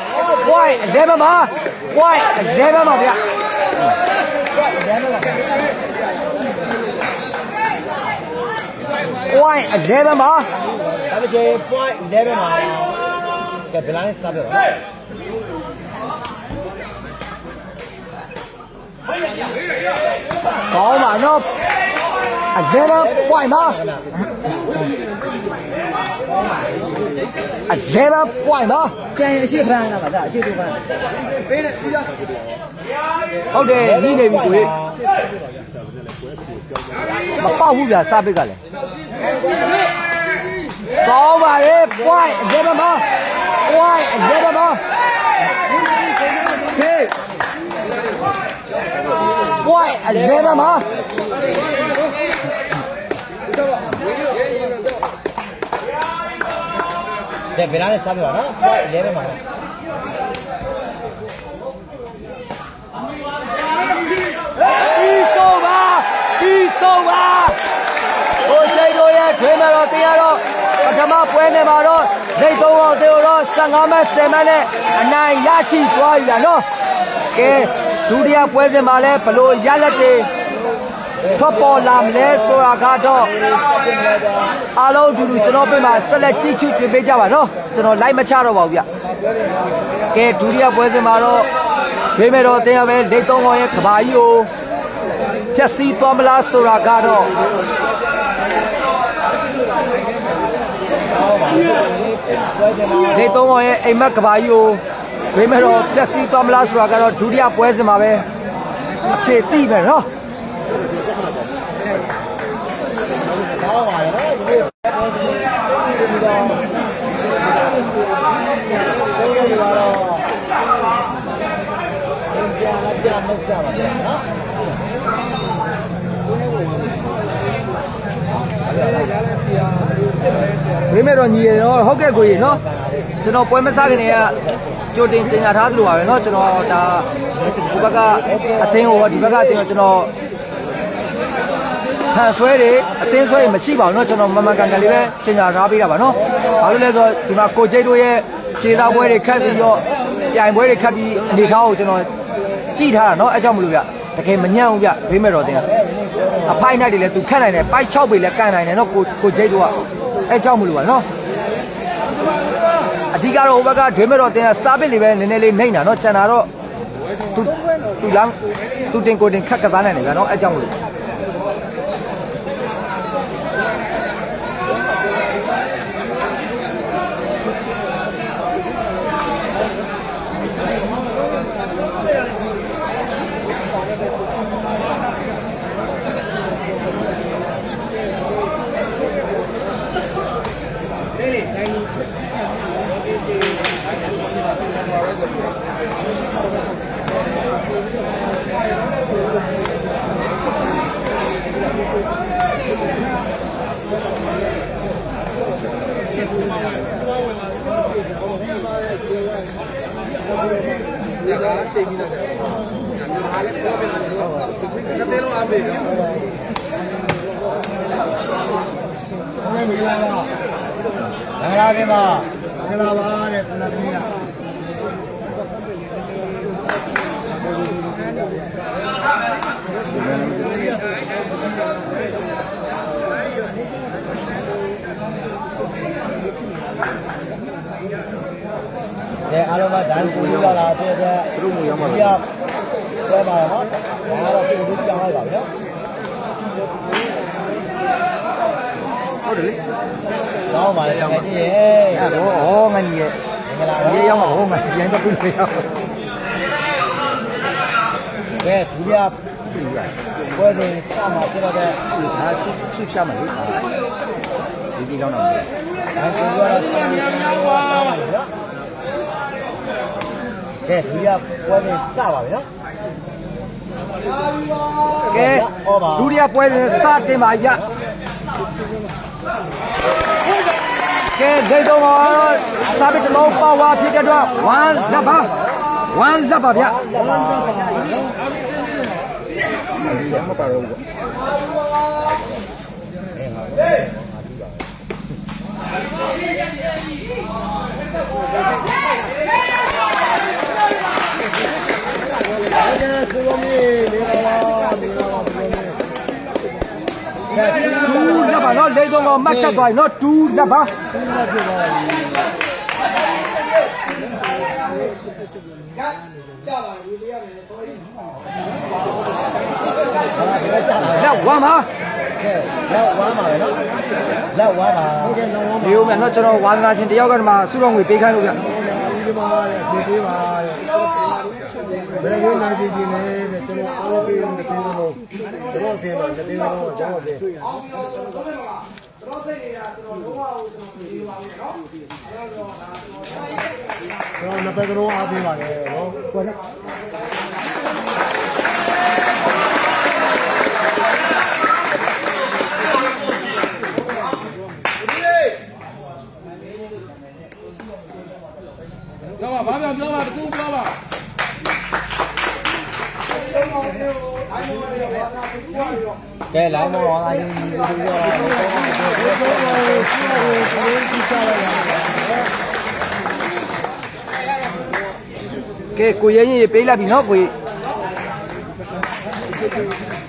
point 11ပါ point 11ပါဗျ point 11ပါစားပချင်းပွိုက်လည်းပဲမှာကဲဘယ်လားစားပေးပါနော် ကောင်းပါနော်11 point ပါ11 point ပါကျန်အရှိဖမ်းတာပါဒါအရှိတူဖမ်းဟုတ်တယ်ညှိနေပြီကိုကြီးမပေါက်ဘူးဗျာစားပစ်ကလည်းကောင်းပါလေ point 11ပါ point 11ပါဟေး point 11ပါကဲဘယ်လားစားပေးပါနော်ပွိုက်လည်းပဲမှာနော်ပြီးဆုံးပါပြီးဆုံးပါဟိုစိတ်တို့ရဲ့ထွေးမတော်တရားတော့ပထမပွဲနေမှာတော့လိတ်သုံးအောင်တေတော့15မဲ10မဲနဲ့အနိုင်ရရှိသွားပြီလားနော်ကဲ ဒုတိယပွဲစဉ်မှာလည်းဘလို့ရလက်တွေထွက်ပေါ်လာမလဲဆိုတာကတော့အားလုံးအတူတူကျွန်တော်ပြင်မှာဆက်လက်ကြည့်ချူပြင်ပေးကြပါနော်ကျွန်တော်လိုက်မချတော့ပါဘူးဗျကဲဒုတိယပွဲစဉ်မှာတော့ထွေးမတော်တရားပဲလိတ်သုံးအောင်ရဲ့ကဘာကြီးကိုဖြက်စီးသွားမလားဆိုတာကတော့ပွဲကြမှာနေသုံးအောင်ရဲ့အိမ်မက်ကဘာကြီးကို ဝေးမဲ့တော့ဖြက်စီးသွားမလားဆိုတာကတော့ဒုတိယပွဲစဉ်မှာပဲအဖြစ်သိမယ်နော်ကောင်းပါရဲ့နော်ဒီလိုပွဲကြပြီးတော့ဆုံးရပြီတော့ပြန်လာပြန်နှုတ်ဆက်ပါဗျာနော်ဝေးမဲ့တော့ညီရနော်ဟုတ်ကဲ့ကိုကြီးနော်ကျွန်တော်ပွဲမစားခင်တည်းက ကြိုတင်တင်ညာထားသလိုပါပဲနော်ကျွန်တော်ဒါဒီဘက်ကအသင်းဟိုဒီဘက်ကအသင်းကိုကျွန်တော်ဟန်ဆွဲတွေအသင်းဆွဲတွေမရှိပါဘူးเนาะကျွန်တော်မမကန်ကန်လေးပဲကျင်ညာထားပေးတာပါเนาะဘာလို့လဲဆိုတော့ဒီမှာကိုကျိတ်တို့ရဲ့ခြေသားပွဲတွေခတ်ပြီးတော့ပြိုင်ပွဲတွေခတ်ပြီးအနေထားကိုကျွန်တော် ကြည့်ထားတာနော်အဲကြောင့်မလို့ဗျတကယ်မညံ့ဘူးဗျဒွေးမဲ့တော်တင်ကအဖိုင်နိုင်တွေလည်းသူခတ်နိုင်တယ်ပိုက်6ပေလည်းကန်နိုင်တယ်နော်ကိုကိုဂျိတ်တို့ကအဲကြောင့်မလို့ပါနော် အဓိကတော့ဟိုဘက်ကဒွေးမဲ့တော်တင်ကစားပစ်လေးပဲနည်းနည်းလေးနှိမ့်တာနော်ကျန်တာတော့သူသူလမ်းသူတင်ကိုတင်ခက်ကစားနိုင်တယ်ဗျာနော်အဲကြောင့်မလို့ ဒီကရှိပြီးတော့ဒါလည်းပြောပြတာဟုတ်ပါဘူးတစ်သေးလုံးအပေးနော်ဟုတ်ကဲ့မင်္ဂလာပါမင်္ဂလာခင်ပါမင်္ဂလာပါတဲ့ခဏတည်းက ကဲအားလုံးကဒိုင်းကိုရောက်လာတဲ့အတွက်သူတို့မျိုးရောက်မှာပဲပါတော့ဒါကတော့ပုံပြီးပြောင်းလိုက်ပါပြီနော် ဟုတ်တယ်လေ ကောင်းပါလေကြောင်ကြည့်ရဲ့ အဲ့တော့ဩငါကြီးရဲ့ မင်္ဂလာ ရေရောက်မှာဟိုငါ ရိုင်းတော့ပြလို့ရောက်ကဲဒုတိယပွဲစဉ်စမှာဖြစ်တော့တဲ့ဒါရှစ်ရှစ်ရှာမယ်လေဒီဒီကောင်းတော့ဒိုင်းကိုရောက်လာတဲ့များပါနော်ကဲဒုတိယပွဲစဉ်စပါပြီနော်ကဲဒုတိယပွဲစဉ်စတင်ပါရကဲဒိတ်တော့ စာပစ်တလုံးပေါ့ဝါဖြစ်တဲ့အတွက်1လက်ပါ1လက်ပါဗျမပါတော့ဘူးကဲကိုလုံးလေးမင်္ဂလာပါမင်္ဂလာပါကိုလုံးလေးကဲဒုတိယ2လက်ပါနော်လေတော့မတ်တက်သွားပြီနော်2လက်ပါဖြစ်သွားပြီ လက်ကြပါလက်1ပါကဲလက်ဝမ်းပါပဲနော်လက်ဝမ်းပါဟုတ်ကဲ့လက်ဝမ်းပါဒီဦးမြတ်နော်ကျွန်တော်ဝါသနာရှင်တယောက်ကဒီမှာစုတော်ငွေပေးခိုင်းလို့ဗျဒီမှာတဲ့ပြေးပေးပါတဲ့ဘယ်လိုနိုင်ကြည့်ကြည့်လဲတဲ့ကျွန်တော်အားပေးနေတယ်လို့ကျွန်တော်တင်တော့တင်တော့ကျွန်တော်တင်ကျွန်တော်နှစ်ပတ် ကတော့အားပေးပါတယ်နော်ကိုယ်ကပြောပါဘာပြောပြောပါတကူပြောပါကဲလိုင်းမောင်းအားကြီးဒီလိုပြောတာ ကဲကိုရဲရင်ရေပေးလိုက်ပြီနော်ကိုကြီး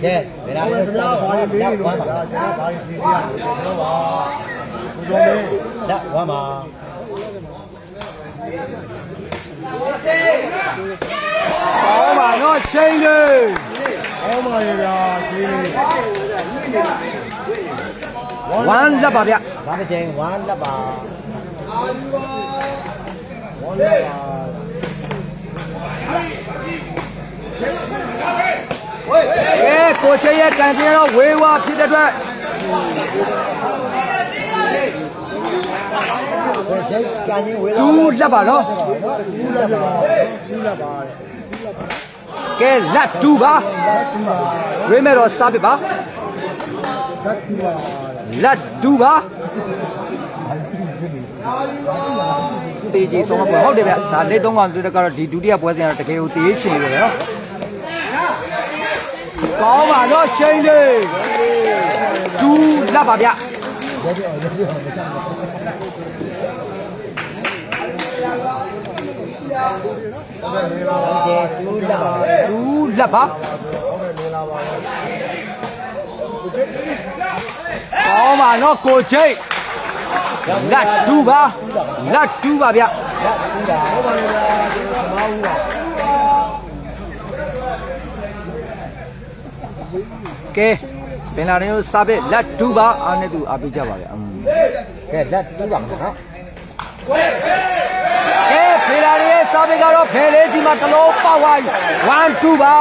ကဲဘယ်လာလဲဆက်ပါဘာလေးလေးလို့ကျွန်တော်ဘာလေးပြေးရအောင်ကျွန်တော်ပါဘုရားလေးလက်ဝမ်းပါကောင်းပါနော်ချိန်လေးဟောပါရဲ့ဗျာဒီလေး1လက်ပါဗျဒါတစ်ချိန်ဝမ်းလက်ပါဝမ်းလက်ပါ ကဲကိုချေရဲ့ကန်ကျင်းတော့ဝေးဝါဖြစ်တဲ့အတွက်ဒီချိန်ကန်ချင်းဝေးလာ2လက်ပါနော်ဘူးလက်ပါဘူးလက်ပါတဲ့ကဲလက်2ပါဝေးမဲ့တော့စားပစ်ပါဓာတ်တူပါတဲ့လက်2ပါ တေးကြီးဆုံးမပွဲဟုတ်တယ်ဗျဒါလက်သုံးကောင်တွေ့တဲ့ကတော့ဒီဒုတိယပွဲစဉ်ကတော့တကယ်ကိုတေးရှင်နေတယ်နော်ကောင်းပါနော်ချိန်လေး2လက်ပါဗျရပြအောင်ရပြအောင်မချမ်းပါဟုတ်ကဲ့မင်္ဂလာပါကျဲတူးလက်ပါတူး လက်ပါဟုတ်ကဲ့မင်္ဂလာပါကောင်းပါနော်ကိုချိတ်လက်တူးပါလက်တူးပါဗျဟုတ်ပါရဲ့ဗျာကျွန်တော်သမားဦးပါကဲပင်လာနေတို့စားပဲလက်တူးပါအားနဲ့သူအားပေးကြပါဗျအမ်ကဲလက်တူးပါမယ်နော်ကဲဖေလာရီရဲ့စားပဲကတော့ဖယ်လေးစီမှာတစ်လုံးပေါက်သွားပြီ1 2ပါ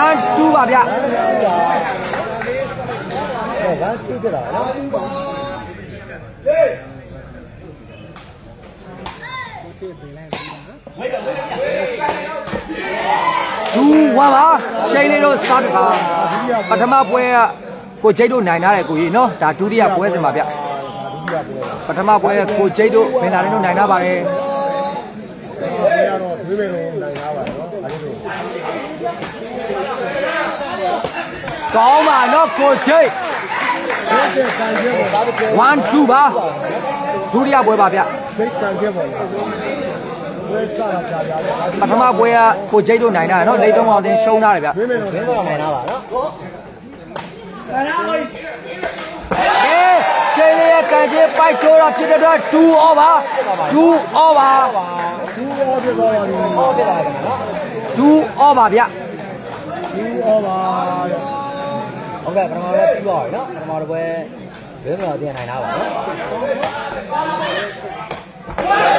1 2ပါဗျဟုတ်ကဲ့တူကြတာနော် ဒူဝါပါရှိန်လေးတို့စားတပါပထမပွဲကကိုချိတ်တို့နိုင်ထားတယ်ကိုကြီးနော်ဒါဒုတိယပွဲစဉ်ပါဗျဒုတိယပွဲပါပထမပွဲကကိုချိတ်တို့ပင်လာနေတို့နိုင်ထားပါတယ်ဒီကတော့တွေးမယ်လို့နိုင်သားပါနော်အဲဒီလိုကောင်းပါနော်ကိုချိတ်ဟုတ်ကဲ့ကံကျဲပေါ့ဒါပဲ 1 2ပါဒုတိယပွဲပါဗျစိတ်ကံကျဲပေါ့ဝဲစားတာကြာကြာလေပထမပွဲကကိုချိတ်တို့နိုင်ထားတယ်နော်လိတ်သုံးအောင်တင်ရှုံးထားတယ်ဗျတွေးမယ်လို့နိုင်သားပါနော်ကဲရှိန်လေးရဲ့ကန်ချင်းပိုက်ထိုးတာဖြစ်တဲ့အတွက်2 over 2 over သူ့အော်ပြသွားပါပြီအော်ပြသွားတယ်နော်2 over ဗျသူ့အော်ပါတဲ့ ဟုတ်ကဲ့ပထမပဲပြီးသွားပြီနော်ပထမတစ်ပွဲဘယ်မှာတင်နိုင်တာပါနော်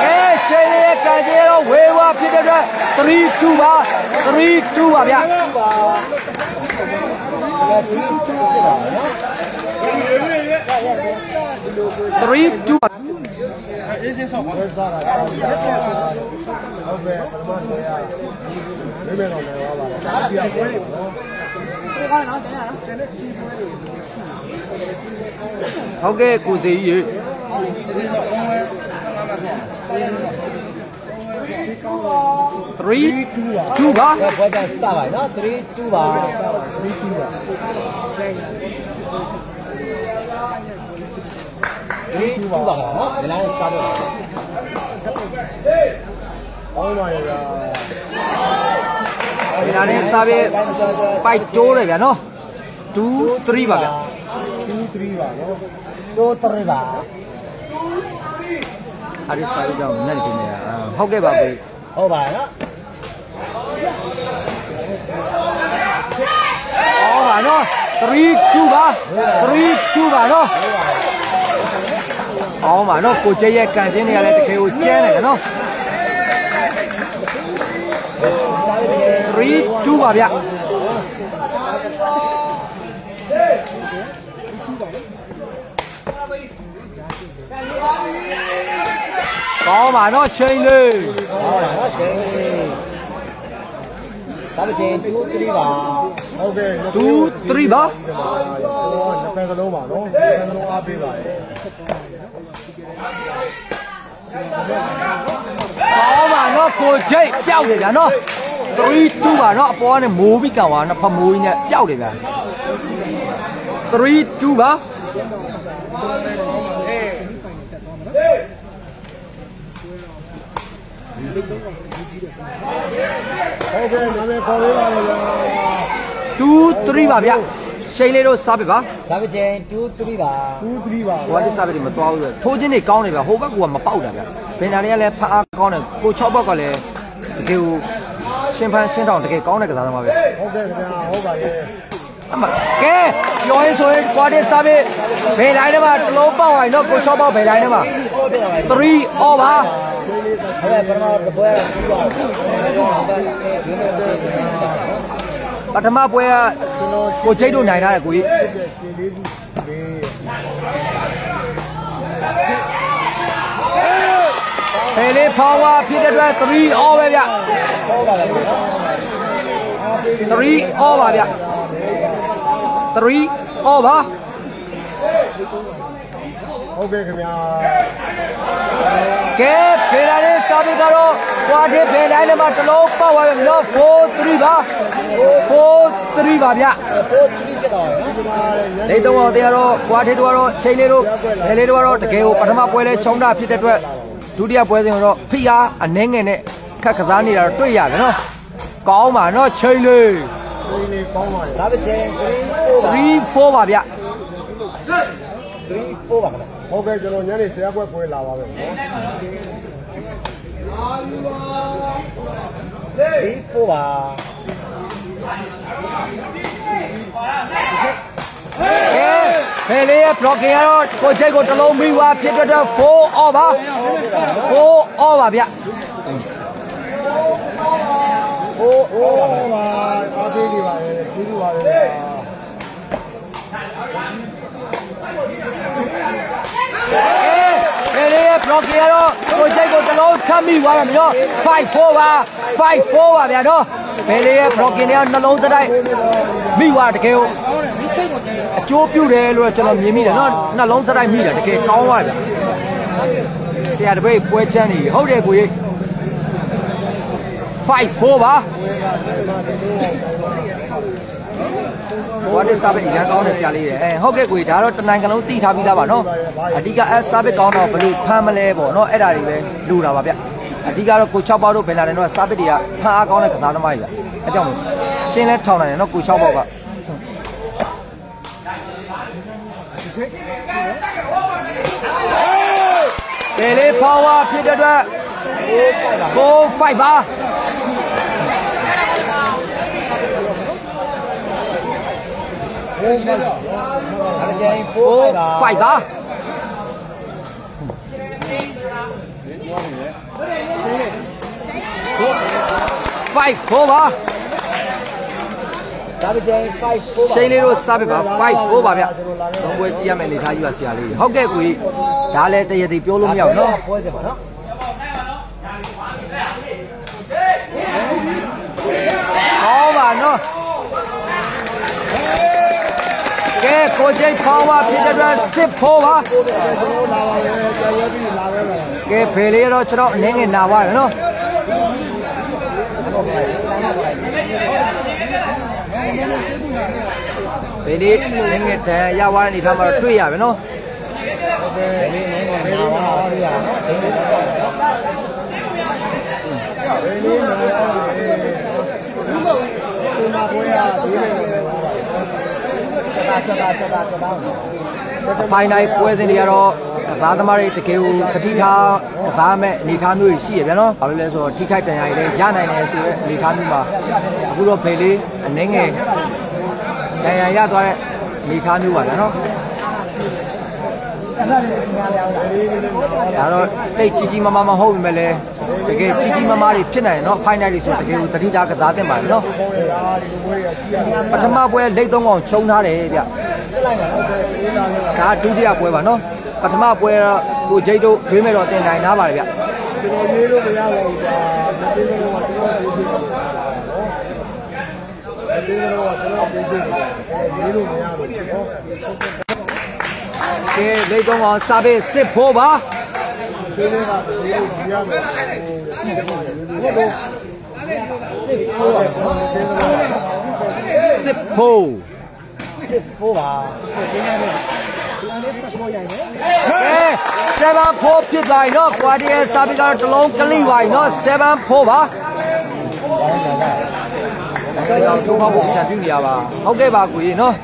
ကဲရှိန်လေးရဲ့ကန်ချင်းတော့ဝေဝါဖြစ်တဲ့အတွက်3 2ပါ3 2ပါဗျ3 2ပါအေးချင်းဆောက်ပါဝဲစားတာကြာကြာဟုတ်ကဲ့ပထမဆုံးရတွေးမယ်လို့နိုင်သားပါလားဒုတိယပွဲနော်ဟုတ်ကဲ့ကိုစီကြီးရေ3 2ပါဘယ်ပွဲ ပြန်စပါနော်3 2ပါ3 2ပါ3 2ပါနော်ဒီလားစတော့အောင်းပါရဲ့ ဗျာဒီနာနဲ့စားပြီးပိုက်တိုးတယ်ဗျာနော်2 3ပါဗျာ2 3ပါနော်တို့3ပါအားဒီစားပြီးတော့ညနေခင်းနေတာဟုတ်ကဲ့ပါကိုဟုတ်ပါနော်အော်ပါနော်3 2ပါ3 2ပါနော်အော်ပါနော်ကိုကျဲရဲ့ကန်စင်းတွေကလည်းတကယ်ကိုကျန်းတယ်နော် 3 2ပါဗျကောင်းပါနော်ချိန်လေးဟုတ်ပါနော်ရှင်ဒါပေမဲ့2 3ပါဟုတ်ကဲ့2 3ပါနှစ်ဖက်စလုံးပါနော်နှစ်ဖက်စလုံးအားပေးပါရဲ့ကောင်းပါနော်ကိုချိတ်ပျောက်တယ်ဗျာနော် 3 2ပါနော်အပေါ်ကနေမိုးပြီးကန်သွားနှစ်ဖက်မိုးကြီးနဲ့ပျောက်တယ်ဗျာ3 2ပါဟုတ်ကဲ့နာမည်ခေါ်ပေးပါလေဗျာ2 3ပါဗျရှိန်လေးတို့စားပြပါဒါပေမဲ့2 3ပါ2 3ပါဟိုကဒီစားပြတွေမသွားဘူးထိုးချင်းတွေကောင်းတယ်ဗျဟိုဘက်ကကမပေါက်တာဗျဘင်နာတွေကလည်းဖအားကောင်းတယ်ကို6ဘက်ကလည်းတကယ်ကို ရှင်ဖန်ရှင်းတောင်တကယ်ကောင်းတဲ့ကစားသမားပဲဟုတ်ကဲ့ခင်ဗျာဟုတ်ပါရဲ့အမကဲပြောရင်ဆိုရင်ကွာတဲ့စားပြဘယ်လိုင်းထဲမှာတစ်လုံးပေါက်သွားရင်တော့ကို6ပေါက်ဘယ်လိုင်းထဲမှာ3 over ဟုတ်ကဲ့ပထမတစ်ပွဲပြီးသွားပြီဟုတ်ကဲ့ဒီနေ့ဆေးနေပါပထမပွဲကကိုချိတ်တို့နိုင်ထားတယ်ကိုကြီးရှင်လေးစုလေး ဖယ်လေးဖောင်းဝါဖြစ်တဲ့အတွက်3 all ပဲဗျဟုတ်ပါလားနော်3 all ပါဗျ3 all ပါဟုတ်ကဲ့ခင်ဗျာကဲဖေလာလေးစာပေကတော့ကွာတဲ့ဖယ်တိုင်းထဲမှာတစ်လုံးပေါက်သွားပြီနော်4 3ပါ4 3ပါဗျပို့ကြည့်ကြတော့နော်ဒီမှာရန်လေးသုံးအောင်တရားတော့ကွာတဲ့တို့ကတော့ချိန်လေးတို့ဖယ်လေးတို့ကတော့တကယ်ကိုပထမပွဲလဲရှုံးတာဖြစ်တဲ့အတွက် ဒုတိယပွဲစဉ်တော့ဖိအားအနှဲငယ်နဲ့ခက်ကစားနေတာတော့တွေ့ရတယ်နော်ကောင်းပါနော်ချိန်လေးဒီလေးကောင်းပါလေဒါပဲချင်း3 3 4ပါဗျ3 4ပါခင်ဗျဟုတ်ကဲ့ကျွန်တော်ညနေဆရာဘွက်ပွဲလာပါပဲနော်3 4ပါ ကဲဖေလေးရဲ့ blocking ကတော့ကိုချိတ်ကိုတစ်လုံးပြီးွားဖြစ်တဲ့အတွက်4 off ပါ4 off ပါဗျဟိုးဟိုးပါအားသေးနေပါလေကျေးဇူးပါလေဖေလေးရဲ့ blocking ကတော့ကိုချိတ်ကိုတစ်လုံးထပ်မိသွားတယ်နော်5 4ပါ5 4ပါဗျာနော်ဖေလေးရဲ့ blocking တွေကနှလုံးစတိုက်မိသွားတကယ်ကိုကောင်းတယ်မင်းစိတ်ကိုတည်း အကျိုးပြုတယ်လို့တော့ကျွန်တော်မြင်မိတယ်နော်နှလုံးစတိုက်မိတာတကယ်ကောင်းသွားတယ်ဗျဆရာတပည့်ပွဲချမ်းနေဟုတ်တယ်ကိုကြီး5 4ပါဘာလဲစားပဲအရန်ကောင်းတယ်ဆရာလေးရဲ့အဲဟုတ်ကဲ့ကိုကြီးဒါတော့တနိုင်ကလုံးတိထားပြီးသားပါနော်အဓိကအဲစားပဲကောင်းတော့ဘယ်လိုဖမ်းမလဲပေါ့နော်အဲ့ဒါတွေပဲလူတာပါဗျအဓိကတော့ကို6ပေါက်တို့ဘယ်လာတယ်တော့စားပဲတွေကဖမ်းအားကောင်းတဲ့ကစားသမားတွေဗျအဲကြောင့်မို့ရှင်းလဲထောင်နိုင်တယ်နော်ကို6ပေါက်က ပေလေးဖောင်းဝါဖြစ်တဲ့အတွက်4 5ပါဒါပဲ ရှိန်လေးတို့စားပြပါ5 4ပါဗျ။တော့ပွဲကြည့်ရမယ်အနေထားကြီးပါဆရာလေး။ဟုတ်ကဲ့ကိုကြီး။ဒါလည်းတရသေးပြောလို့မရဘူးနော်ပွဲတယ်ပါနော်။ဟောပါနော်။ကဲကိုကျိတ်ဖောင်းပါဖြစ်တဲ့အတွက်စစ်ဖို့ပါကျွန်တော်လာပါပဲကြာရပြီလာပဲပါ။ကဲဖေလေးတော့ကျွန်တော်အနေငယ်နာပါရနော်။ ဖေလေးအနေငယ်တန်ရသွားတဲ့အနေထားမှာတော့တွေ့ရပြီနော်ဒီနေ့နည်းနည်းနာပါရရနော်ဒီနေ့ဘယ်လေးမလဲဒီမှာပွဲရဒီနေ့လည်းပါပါစတာစတာစတာစတာ။ ဖိုင်နိုင်ပွဲစဉ်တွေကတော့ကစားသမားတွေတကယ်ကိုတတိထားကစားမဲ့အနေထားမျိုးတွေရှိရဗျာနော်။ဘာလို့လဲဆိုတော့ထိခိုက်တန်ရာတွေလည်းရနိုင်တယ်ဆိုတဲ့အနေထားမျိုးမှာအခုတော့ဖေလေးအနေငယ်တန်ရာရသွားတဲ့အနေထားမျိုးပါဗျာနော်။ ဒါတော့တိတ်ကြီးကြီးမားမားမဟုတ်ပေမဲ့လည်းတကယ်ကြီးကြီးမားမားတွေဖြစ်နိုင်တယ်နော်ဖိုင်နိုင်တွေဆိုတကယ်ကိုတတိထားကစားတင်ပါတယ်နော်ကောင်းရတာဒီလိုပွဲရရှိရပထမပွဲလိတ်သုံးကောင်ချုံထားတယ်ဗျလိုက်ပါဟုတ်ကဲ့ဒီလာလည်းဒါဒုတိယပွဲပါနော်ပထမပွဲတော့ကိုဂျိတ်တို့ဒွေးမဲ့တော့တင်နိုင်သားပါတယ်ဗျကျွန်တော်ရေးလို့မရပါဘူးကြာဒီလိုတော့ကျွန်တော်ပြေးပြေးနေတာနော်ဒီလိုတော့ကျွန်တော်ပြေးပြေးနေတာရေးလို့မရဘူးနော် ကဲလိတ်သုံးကောင်စားပေးစစ်ဖို့ပါဒီလိုကဒီလိုရမယ်ဟိုဒီလိုဟုတ်တော့စစ်4ပါနော်စစ်ဖို့စစ်4ပါကဲ7ဖို့ဖြစ်သွားပြီနော်ကွာတီရဲ့စားပေးကတော့တစ်လုံးကလိပါပြီနော်7ဖို့ပါဒါကြောင့်ထုံးဖောက်ဖို့ချန်ပြူနေရပါဟုတ်ကဲ့ပါကိုကြီးနော်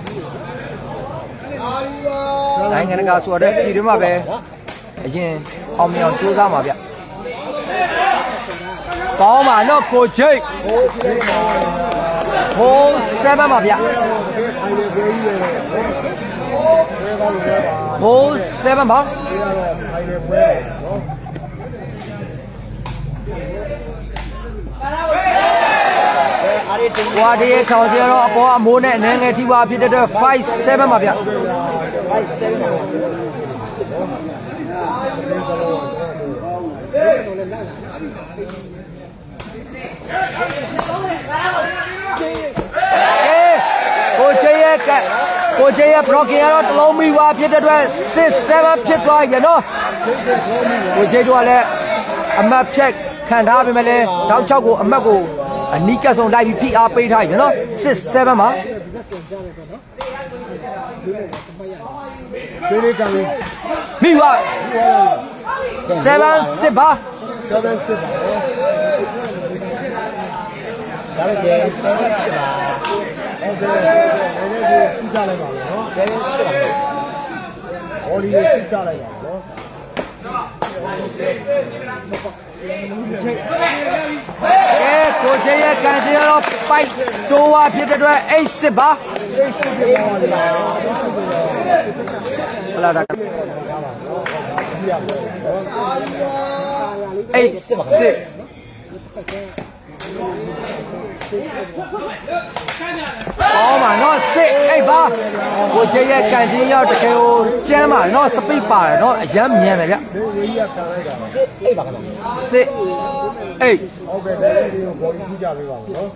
နိုင်ငံတကာဆိုတော့ဒီထဲမှာပဲအရင်အောင်မြောင်စူးစမ်းပါဗျကောင်းပါနော်ကိုချိတ်ဟိုး7ပါဗျခိုင်ရပွဲကြီးရဲ့ပွဲကောင်းလို့ရ ပါဟိုး7ပါဒီကတော့ခိုင်ရပွဲနော်အားရတင်ကွာတီရဲ့ထောင်ကျတော့အပေါ်အမိုးနဲ့အနေငယ်ထိပါဖြစ်တဲ့အတွက်5 7ပါဗျ5 7ပါအေးကိုချေရဲ့ကကိုချေရဲ့ blocking ကတော့တစ်လုံးမိသွားဖြစ်တဲ့အတွက်6 7ဖြစ်သွားပြီနော်ကိုချေတို့ကလည်းအမတ်ဖြတ်ခံထားပေမဲ့လည်းတောက်6ကိုအမတ်ကို အနီးကပ်ဆုံးလိုက်ပြီးဖိအားပေးထားပြီနော်6 7ပါရှင်းလေးကံလေးမိသွား7 6ပါ7 6ပါနော်ပဲကျင်း7စစ်ပါဟုတ်ကဲ့နည်းနည်းလေးရှင်းချလိုက်ပါမယ်နော်7စစ်ပါဘောလီလေးရှင်းချလိုက်ပါနော် ကဲကိုကျရဲ့ကန်ကျင်ရောပိုက်တိုးဝါဖြစ်တဲ့အတွက်အိတ်စစ်ပါရှင်းရှင်းပြပါဦးလားဟလာတာပြပါနော်အိတ်စစ် အော်မနော်စစ်အိတ်ပါကိုကျရဲ့ကန်ကျင်ရောက်တကယ်ကိုကျမ်းပါနော်စပိတ်ပါတယ်နော်အရမ်းမြန်တယ်ဗျဒီဝေးရကန်လိုက်တာပါအိတ်ပါခင်ဗျစစ်အိတ်ဟုတ်ကဲ့နည်းနည်းလေးကိုဘောလီရှင်းချပေးပါမယ်နော်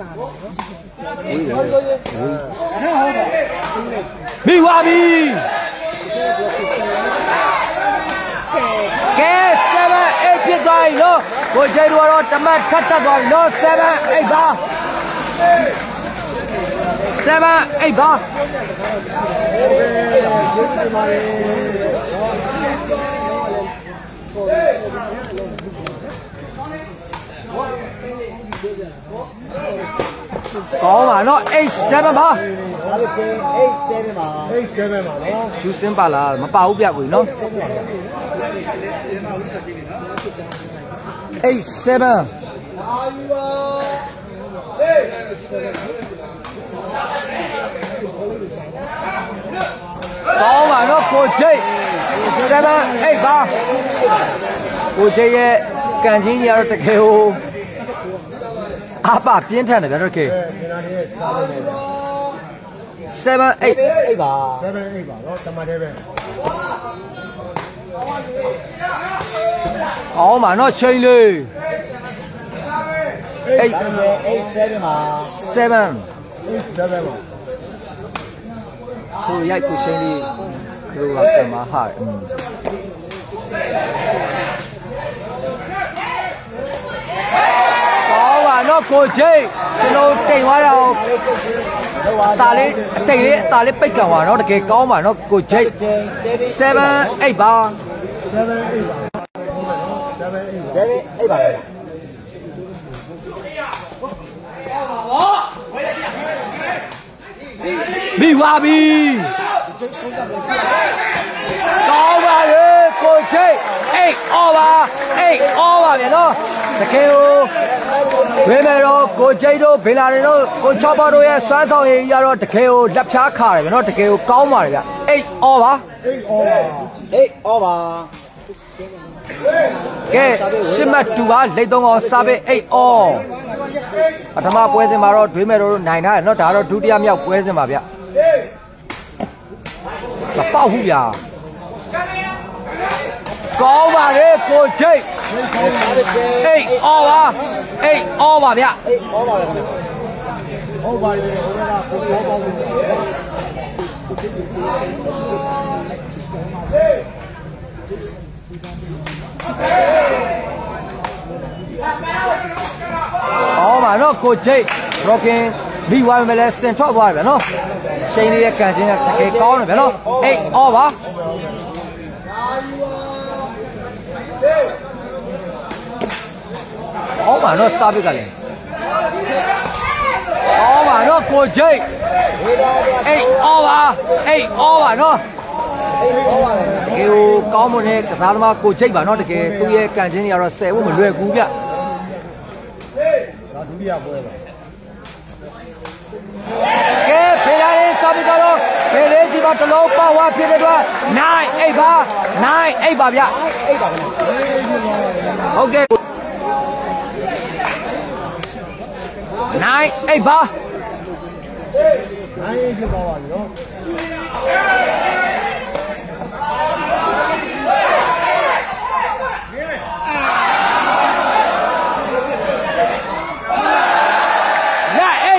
မိဝါပြီကဲ7 8ဖြစ်သွားပြီနော်ကိုကျဲတို့ကတော့တမတ်ထပ်တက်သွားပြီနော်7 8ပါ 7 8ပါကောင်းပါနော်8 7ပါဒါပဲကျင်း8 7ပါဟိတ်7ပါနော်ကျူးစင်းပါလားမပါဘူးပြကိုနော်8 7 ကောင်းပါနော်ကိုချိတ်7 8ပါကိုချိတ်ရဲ့ကန်ချင်းကြီးကတော့တကယ်ဟိုအပပြင်းထန်တယ်ဗျာတော့ကေအဲဒီနာလေးစားလို့မယ်7 8အိတ်ပါ7 8ပါနော်တမတ်တဲ့ပဲကောင်းပါနော်ချိန်လေး eight eight seven မှာ seven seven မှာသူရိုက်ကိုရှင်းလေးဘယ်လိုလဲကမှာဟာအင်းကောင်းပါတော့ကိုကြီးကျွန်တော်တိမ်သွားတာကိုတာလေးအတိမ်လေးအတာလေးပိတ်ကံသွားတော့တကယ်ကောင်းပါတော့ကိုကြီး7 8ပါ7 8ပါ7 8ပါ မိဝါပြီကောင်းပါလေကိုချိတ်အိတ်အော်ပါအိတ်အော်ပါဗျနော်တကယ်ကိုဝေမယ်တော့ကိုချိတ်တို့ဗေလာတွေတို့ကိုချောပါတို့ရဲ့စွမ်းဆောင်ရည်ကြီးကတော့တကယ်ကိုလက်ဖြားခါတယ်ဗျနော်တကယ်ကိုကောင်းပါတယ်ဗျအိတ်အော်ပါ8 over အိတ်ဩပါ ကဲရှစ်မှတ်တူပါလိတ်သုံးအောင်စားပေးအိတ်အော်ပထမပွဲစဉ်မှာတော့ဒွေးမယ်တို့နိုင်ထားတယ်နော်ဒါကတော့ဒုတိယမြောက်ပွဲစဉ်ပါဗျမပေါက်ဘူးဗျာကောင်းပါလေကိုချိတ်ဒါပဲကျင်းအိတ်အော်ပါအိတ်အော်ပါဗျအိတ်ဩပါပဲခင်ဗျဟုတ်ပါလေဟိုကကိုပြောပါဦး အော်ပါနော်ကိုချိတ်ရောကင်မိဝိုင်းမလဲစင်ထွက်သွားပြီဗျနော်ရှိန်လေးရဲ့ကန်ချင်းကတကယ်ကောင်းတယ်ဗျနော်အိတ်အော်ပါအော်ပါနော်စားပစ်ကလည်းအော်ပါနော်ကိုချိတ်အိတ်အော်ပါအိတ်အော်ပါနော်အိ တ်ဩပါပဲခင်ဗျတကယ်ကိုကောင်းမွန်တဲ့ကစားသမားကိုချိတ်ပါနော်တကယ်သူ့ရဲ့ကန်ချင်းတွေကတော့ဆယ်ဖို့မလွယ်ဘူးဗျဒါဒုတိယပွဲပါကဲဖေလာရေးစာပီကတော့ဖေလေးစီပါတလုံးပါဝါဖြစ်တဲ့အတွက်9 8ပါ9 8ပါဗျအိတ်ပါခင်ဗျဟုတ်ကဲ့9 8ပါနိုင်ရင်ပြပါပါနော်လက်အိတ်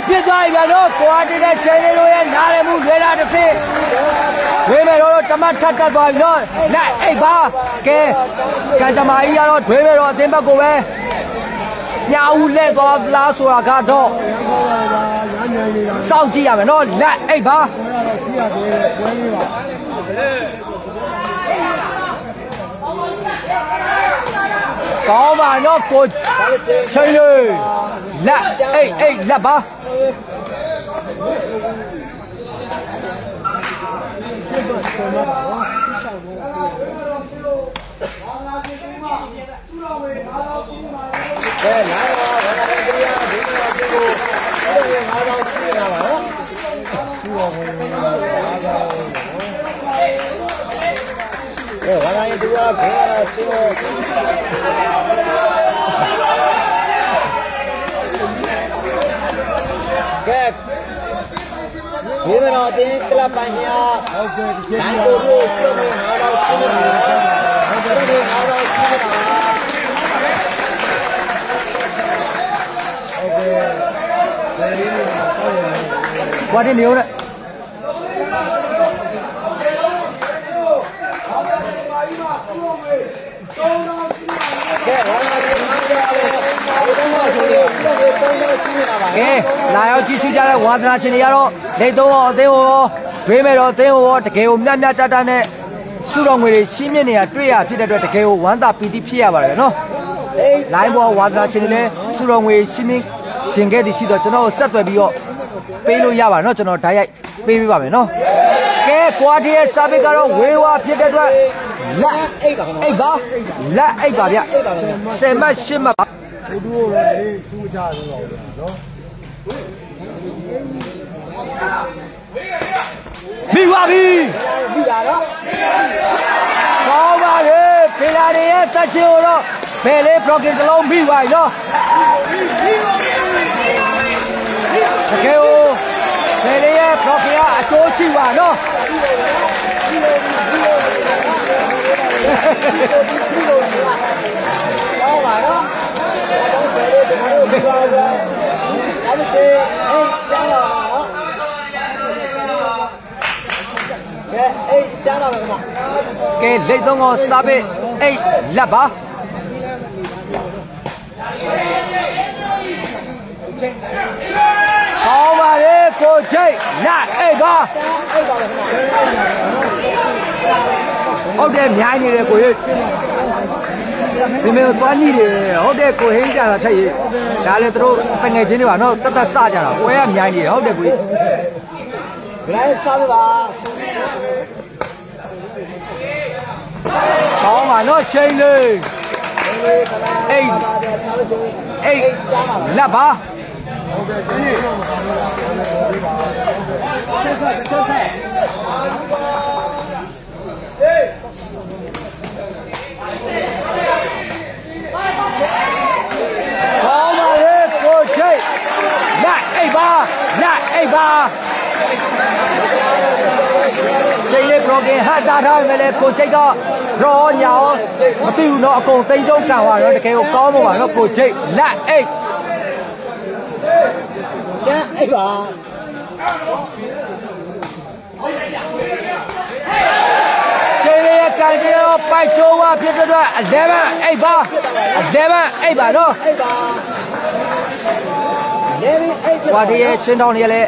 ဖြစ်သွားပြီဗျာနော်ကွာတီတဲ့ချိန်လေးတို့ရဲ့နားရမှုလွယ်လာတစ်စစ်ဝေးမယ်တော့တမတ်ထတ်တက်သွားပြီနော်လက်အိတ်ပါကဲကံကြမ္မာကြီးကတော့ဒွေးမယ်တော့အသင်းဘက်ကိုပဲညာဦးလက်သွားလားဆိုတာကတော့ဟုတ်ပါပါရမ်းမြန်နေတာစောင့်ကြည့်ရမယ်နော်လက်အိတ်ပါပွဲကတော့ကြည့်ရသေးတယ်ပွဲလေးပါ ကောင်းပါနော်ကိုဒါပဲကျင်းချိန်လေးလက်အိတ်အိတ်လက်ပါကဲလာတော့ဘာသာတရားဒီမှာဒီကိုအဲ့ဒီငါးတော့ရှိနေတာပါနော်ရှိတော်ဝင် ငါးတော့ကဲဘာသာရေးတရားဘယ်ကတော့စီတော့ကဲဒီမတော်တင်ကလပ်ပိုင်ညာဟုတ်ကဲ့ဒီကျေးနိုင်ဇူးကိုပါကိုစိတ်နဲ့ငါတော့ရှိနေတာဟုတ်ကဲ့ဒီငါတော့ရှိနေတာဟုတ်ကဲ့ဒါလေးကိုတောက်ရမယ်ကွာတင်နေဦးနဲ့ ကဲဘာသာရေးငါးတော့လေဒီတော့ဆိုရင်ဒီတော့တုံးတော့ရှိနေတာပါ ကဲလာရောက်ကြည့်ချူကြတဲ့ဝါသနာရှင်တွေကတော့လက်သုံးအောင်အသင်းဟောတွေးမဲ့တော့အသင်းဟောတကယ်ကိုမြတ်မြတ်တတ်တတ်နဲ့စုတော်ငွေတွေရှင်းမြင့်နေတာတွေ့ရဖြစ်တဲ့အတွက်တကယ်ကိုဝမ်းသာပီတိဖြစ်ရပါတယ်နော်အေးလိုင်းပေါ်ဝါသနာရှင်တွေလည်းစုတော်ငွေရှင်းမြင့်ခြင်းခဲ့သည်ရှိတော့ကျွန်တော်ကိုဆက်သွယ်ပြီးတော့ပေးလို့ရပါတယ်နော်ကျွန်တော်ဓာတ်ရိုက်ပေးပေးပါမယ်နော်ကဲကွာတီရဲ့စာပေကတော့ဝေဝါဖြစ်တဲ့အတွက်လက်အိတ်ပါခင်ဗျာအိတ်ပါလက်အိတ်ပါဗျဆယ်မှတ်ရှင်းမှတ် ပါဘုဒ္ဓရောလည်းရှူကြရတော့နော်မိပါပြီပြီးတာတော့ကောင်းပါလေဖေလာတွေရဲ့တက်ချင်ကိုတော့ဘယ်လေး blocking တစ်လုံးမိပါပြီနော်တကယ်ကိုဘယ်လေးရဲ့ blocking ကအကျိုးချိပါနော်ဟောပါတော့ တော့ဘယ်လိုဒီလိုပြီးပါလဲအဲ့ဒီအေးကျန်တော့နော်ကဲအေးကျန်တော့မယ်ခင်ဗျာကဲလက်သုံးကိုစားပေးအိတ်လက်ပါကောင်းပါလေကိုချိတ်လက်အိတ်ပါအိတ်ပါပဲခင်ဗျာဟုတ်တယ်မြိုင်းနေတယ်ကိုကြီး ဒီမေသွားကြည့်တယ်ဟုတ်တယ်ကိုဟင်းကြတာထက်ရေးဒါလည်းသူတို့တငယ်ချင်းတွေပါနော်တက်တက်စကြတာကိုယ်ကမြိုင်းနေတယ်ဟုတ်တယ်ကိုကြီးဂရိုင်းစားပါကောင်းပါနော်ချိန်လေးအိတ်စားလို့ချင်းအိတ်လက်ပါဟုတ်ကဲ့ကျေးဇူးတော့မဆောင်ဘူးလားဆက်ပေးပါဆက်ဆက်ဆက်ဆက်ကောင်းပါလေကိုချိန် လက်အိတ်ပါလက်အိတ်ပါချိန်လေး broken ဟာတာထားမယ်လေကိုချိန်တော့ draw ညာရောမသိဘူးနော်အကုန်သိမ်းကျုံကန်သွားတော့တကယ်ကိုကောင်းမှာပါနော်ကိုချိန်လက်အိတ်ကျန်အိတ်ပါချိန်လေးရဲ့ကန်ကျတော့ပိုက်ချိုးဝဖြစ်တဲ့အတွက်11အိတ်ပါ11အိတ်ပါနော်အိတ်ပါလေရင်အိတ်ဖြစ် ဟွာဒီရဲ့ရှင်းတောင်းနေရလဲ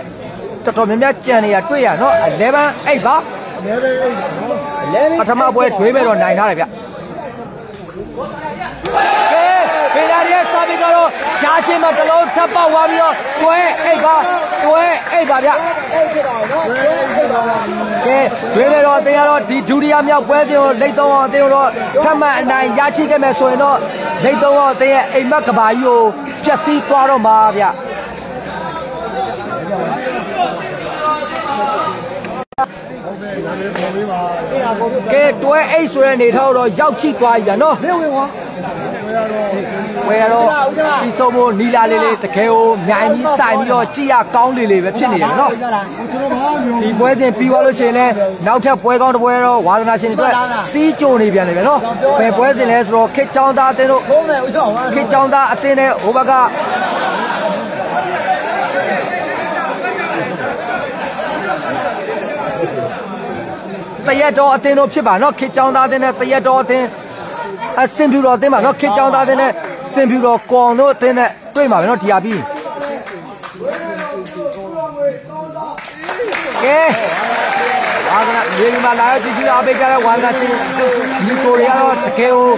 တော်တော်များများကြံနေရတွေ့ရနော်11အိတ်ပါအများပဲအိတ်ပါနော်လေရင်ပထမပွဲဒွေးမဲ့တော့နိုင်ထားတယ်ဗျကဲဖေလာရီရဲ့စာပေကတော့ဂျာချင်းမှာတစ်လုံးထပ်ပေါက်သွားပြီးတော့တွဲအိတ်ပါတွဲအိတ်ပါဗျအိတ်ဖြစ်တော့နော်အိတ်ပါကဲဒွေးမဲ့တော့အတင်းကတော့ဒီဒုတိယမြောက်ပွဲစဉ်ကိုလိတ်သုံးအောင်အတင်းတော့ထပ်မံအနိုင်ရရှိခဲ့မယ်ဆိုရင်တော့လိတ်သုံးအောင်အတင်းရဲ့အိမ်မက်ကဘာကြီးကိုဖျက်ဆီးသွားတော့မှာဗျ ဟုတ်ကဲ့နာမည် ပေါ်ပေးပါအေးပါကိုပြကဲတွဲအိတ်ဆိုတဲ့နေထောက်တော့ရောက်ချိသွားပြီဗျနော်မင်းဝင်ဟောဘယ်ကတော့ဝယ်ရတော့ပြီးဆုံးဖို့နီလာလေးလေးတကယ်ကိုမြိုင်ပြီးစိုင်ပြီးတော့ကြည်ရကောင်းလေးလေးပဲဖြစ်နေတယ်နော်ကျွန်တော်ဘာမျိုးဒီပွဲစဉ်ပြီးသွားလို့ရှိရင်လည်းနောက်ထပ်ပွဲကောင်းတစ်ပွဲတော့ဝါသနာရှင်တွေအတွက်စီးကြိုနေပြန်တယ်ဗျနော်ဘယ်ပွဲစဉ်လဲဆိုတော့ခစ်ချောင်းသားအတင်းတို့ဖုန်းနဲ့ဦးဆောင်ပါခစ်ချောင်းသားအတင်းနဲ့ဟိုဘက်က တရက်တော်အတင်းတို့ဖြစ်ပါနော်ခစ်ချောင်းသားအတင်းနဲ့တရက်တော်အတင်းအစင်ဖြူတော်အတင်းပါနော်ခစ်ချောင်းသားအတင်းနဲ့စင်ဖြူတော်ကော်တို့အတင်းနဲ့တွေ့ပါမယ်နော်ဒီဟာပြီးကဲဝါသနာမြေဒီမှာလာရောက်ကြည့်ကြအားပေးကြတဲ့ဝါသနာရှင်ဒီကိုတွေကတော့တကယ်ကို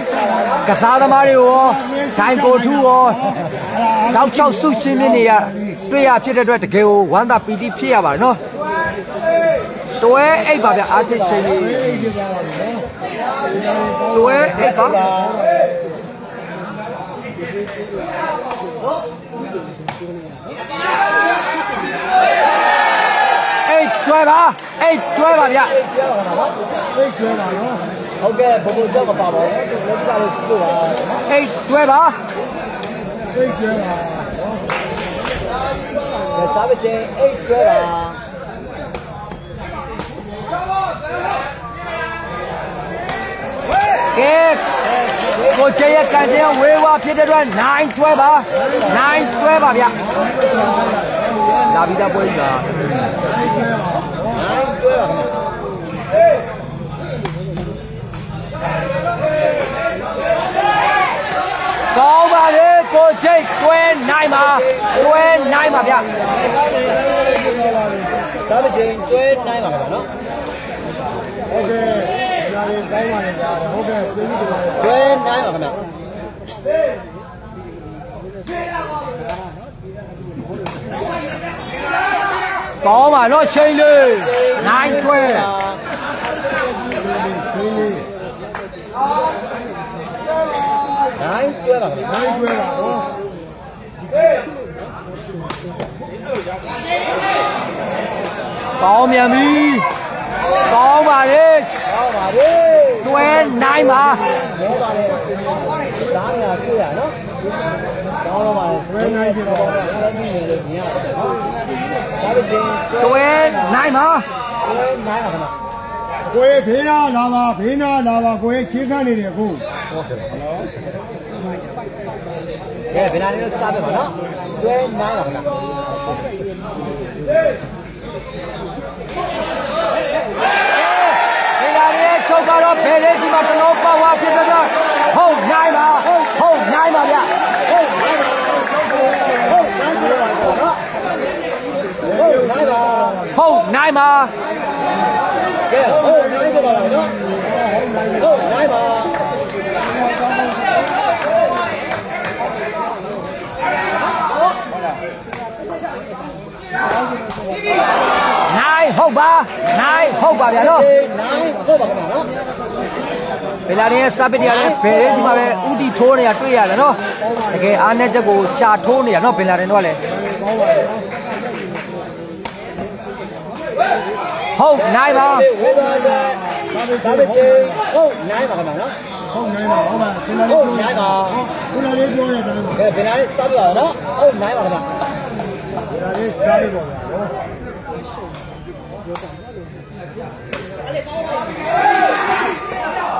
ကစားသမားတွေကိုရောဒိုင်ကိုထူရောတောက်ချောက်ဆုရှင်းမြင့်နေရတွေ့ရဖြစ်တဲ့အတွက်တကယ်ကိုဝမ်းသာပီတိဖြစ်ရပါတယ်နော် တွဲအိတ်ပါဗျအာတစ်ချိန်ကြီးအိပ်ပြသွားပါပြီနော်တွဲအိတ်ပါအိတ်တွဲပါအိတ်တွဲပါဗျပြောပါတော့အိပ်ကျွဲပါနော်ဟုတ်ကဲ့ဘုံဘုံကြောက်မပါပါဘူးလက်ကြလို့ရှိလို့ပါနော်အိတ်တွဲပါအိပ်ကျွဲပါနော်ဒါစားပချင်းအိတ်ကျွဲတာ ကဲကိုကျရဲ့ကန်ချင်းဝေးဝါဖြစ်တဲ့အတွက်9တွဲပါ9တွဲပါဗျလာပြီးသားပွဲကြီးပါနိုင်ကျွဲပါခင်ဗျကောင်းပါလေကိုကျိတ်တွဲနိုင်ပါတွဲနိုင်ပါဗျစားပချင်းကျွဲနိုင်ပါခင်ဗျနော် ဟုတ်ကဲ့ညာရင်ကောင်းပါလေဗျာဟုတ်ကဲ့ကျေးဇူးတင်ပါတယ်ကျွဲနိုင်ပါခင်ဗျကောင်းပါတော့ရှိန်လေးနိုင်တွဲနိုင်ကျွဲပါခင်ဗျနိုင်ကျွဲပါနော်ကောင်းမြန်ပြီ ကောင်းပါလေဟောပါလေတွဲနိုင်ပါမောပါလေစားရတွေ့ရနော်ကောင်းတော့ပါလေဝဲနိုင်ပြီတော့အဲ့ဒါမြင်လို့မြင်ရတယ်နော်စားပချင်းတွဲနိုင်ပါကျွဲနိုင်ပါခင်ဗျကိုယ်ဘေးနာလာပါဘေးနာလာပါကိုယ်ချေးခန့်နေတယ်အခုကဲဘယ်နာလေးလို့စားပြပါနော်ကျွဲနိုင်ပါခင်ဗျ ဒီလာရဲ့ချုပ်က တော့ဖယ်လေးကြီးမှာတလုံးပေါက်သွားဖြစ်တဲ့အတွက်ဟုတ်နိုင်ပါဟုတ်နိုင်ပါဗျဟုတ်နိုင်ပါဟုတ်နိုင်ပါနော်ဟုတ်နိုင်ပါဟုတ်နိုင်ပါကဲဟုတ်နိုင်ပါတော့နော်ဟုတ်နိုင်ပါ နိုင်ဟုတ်ပါနိုင်ဟုတ်ပါဗျာနော်နိုင်ဟုတ်ပါခင်ဗျာနော်ဘယ်လာရဲ့စပစ်တရားလည်းဘယ်လေးစီမှာပဲဥတီထိုးနေတာတွေ့ရတယ်နော်တကယ်အားနဲ့ချက်ကိုရှာထိုးနေတာနော်ဘယ်လာရင်တော့လည်းဟုတ်နိုင်ပါဝေးပါကြသာမချင်းဟုတ်နိုင်ပါခင်ဗျာနော်ဟုတ်နိုင်ပါဟုတ်ပါခဏလေးဟုတ်နိုင်ပါခဏလေးပြောရတယ်ဗျာကဲဘယ်နာလေးစားပြပါနော်ဟုတ်နိုင်ပါခင်ဗျာ ဒါလေးစားလိုက်ပါဗျာနော်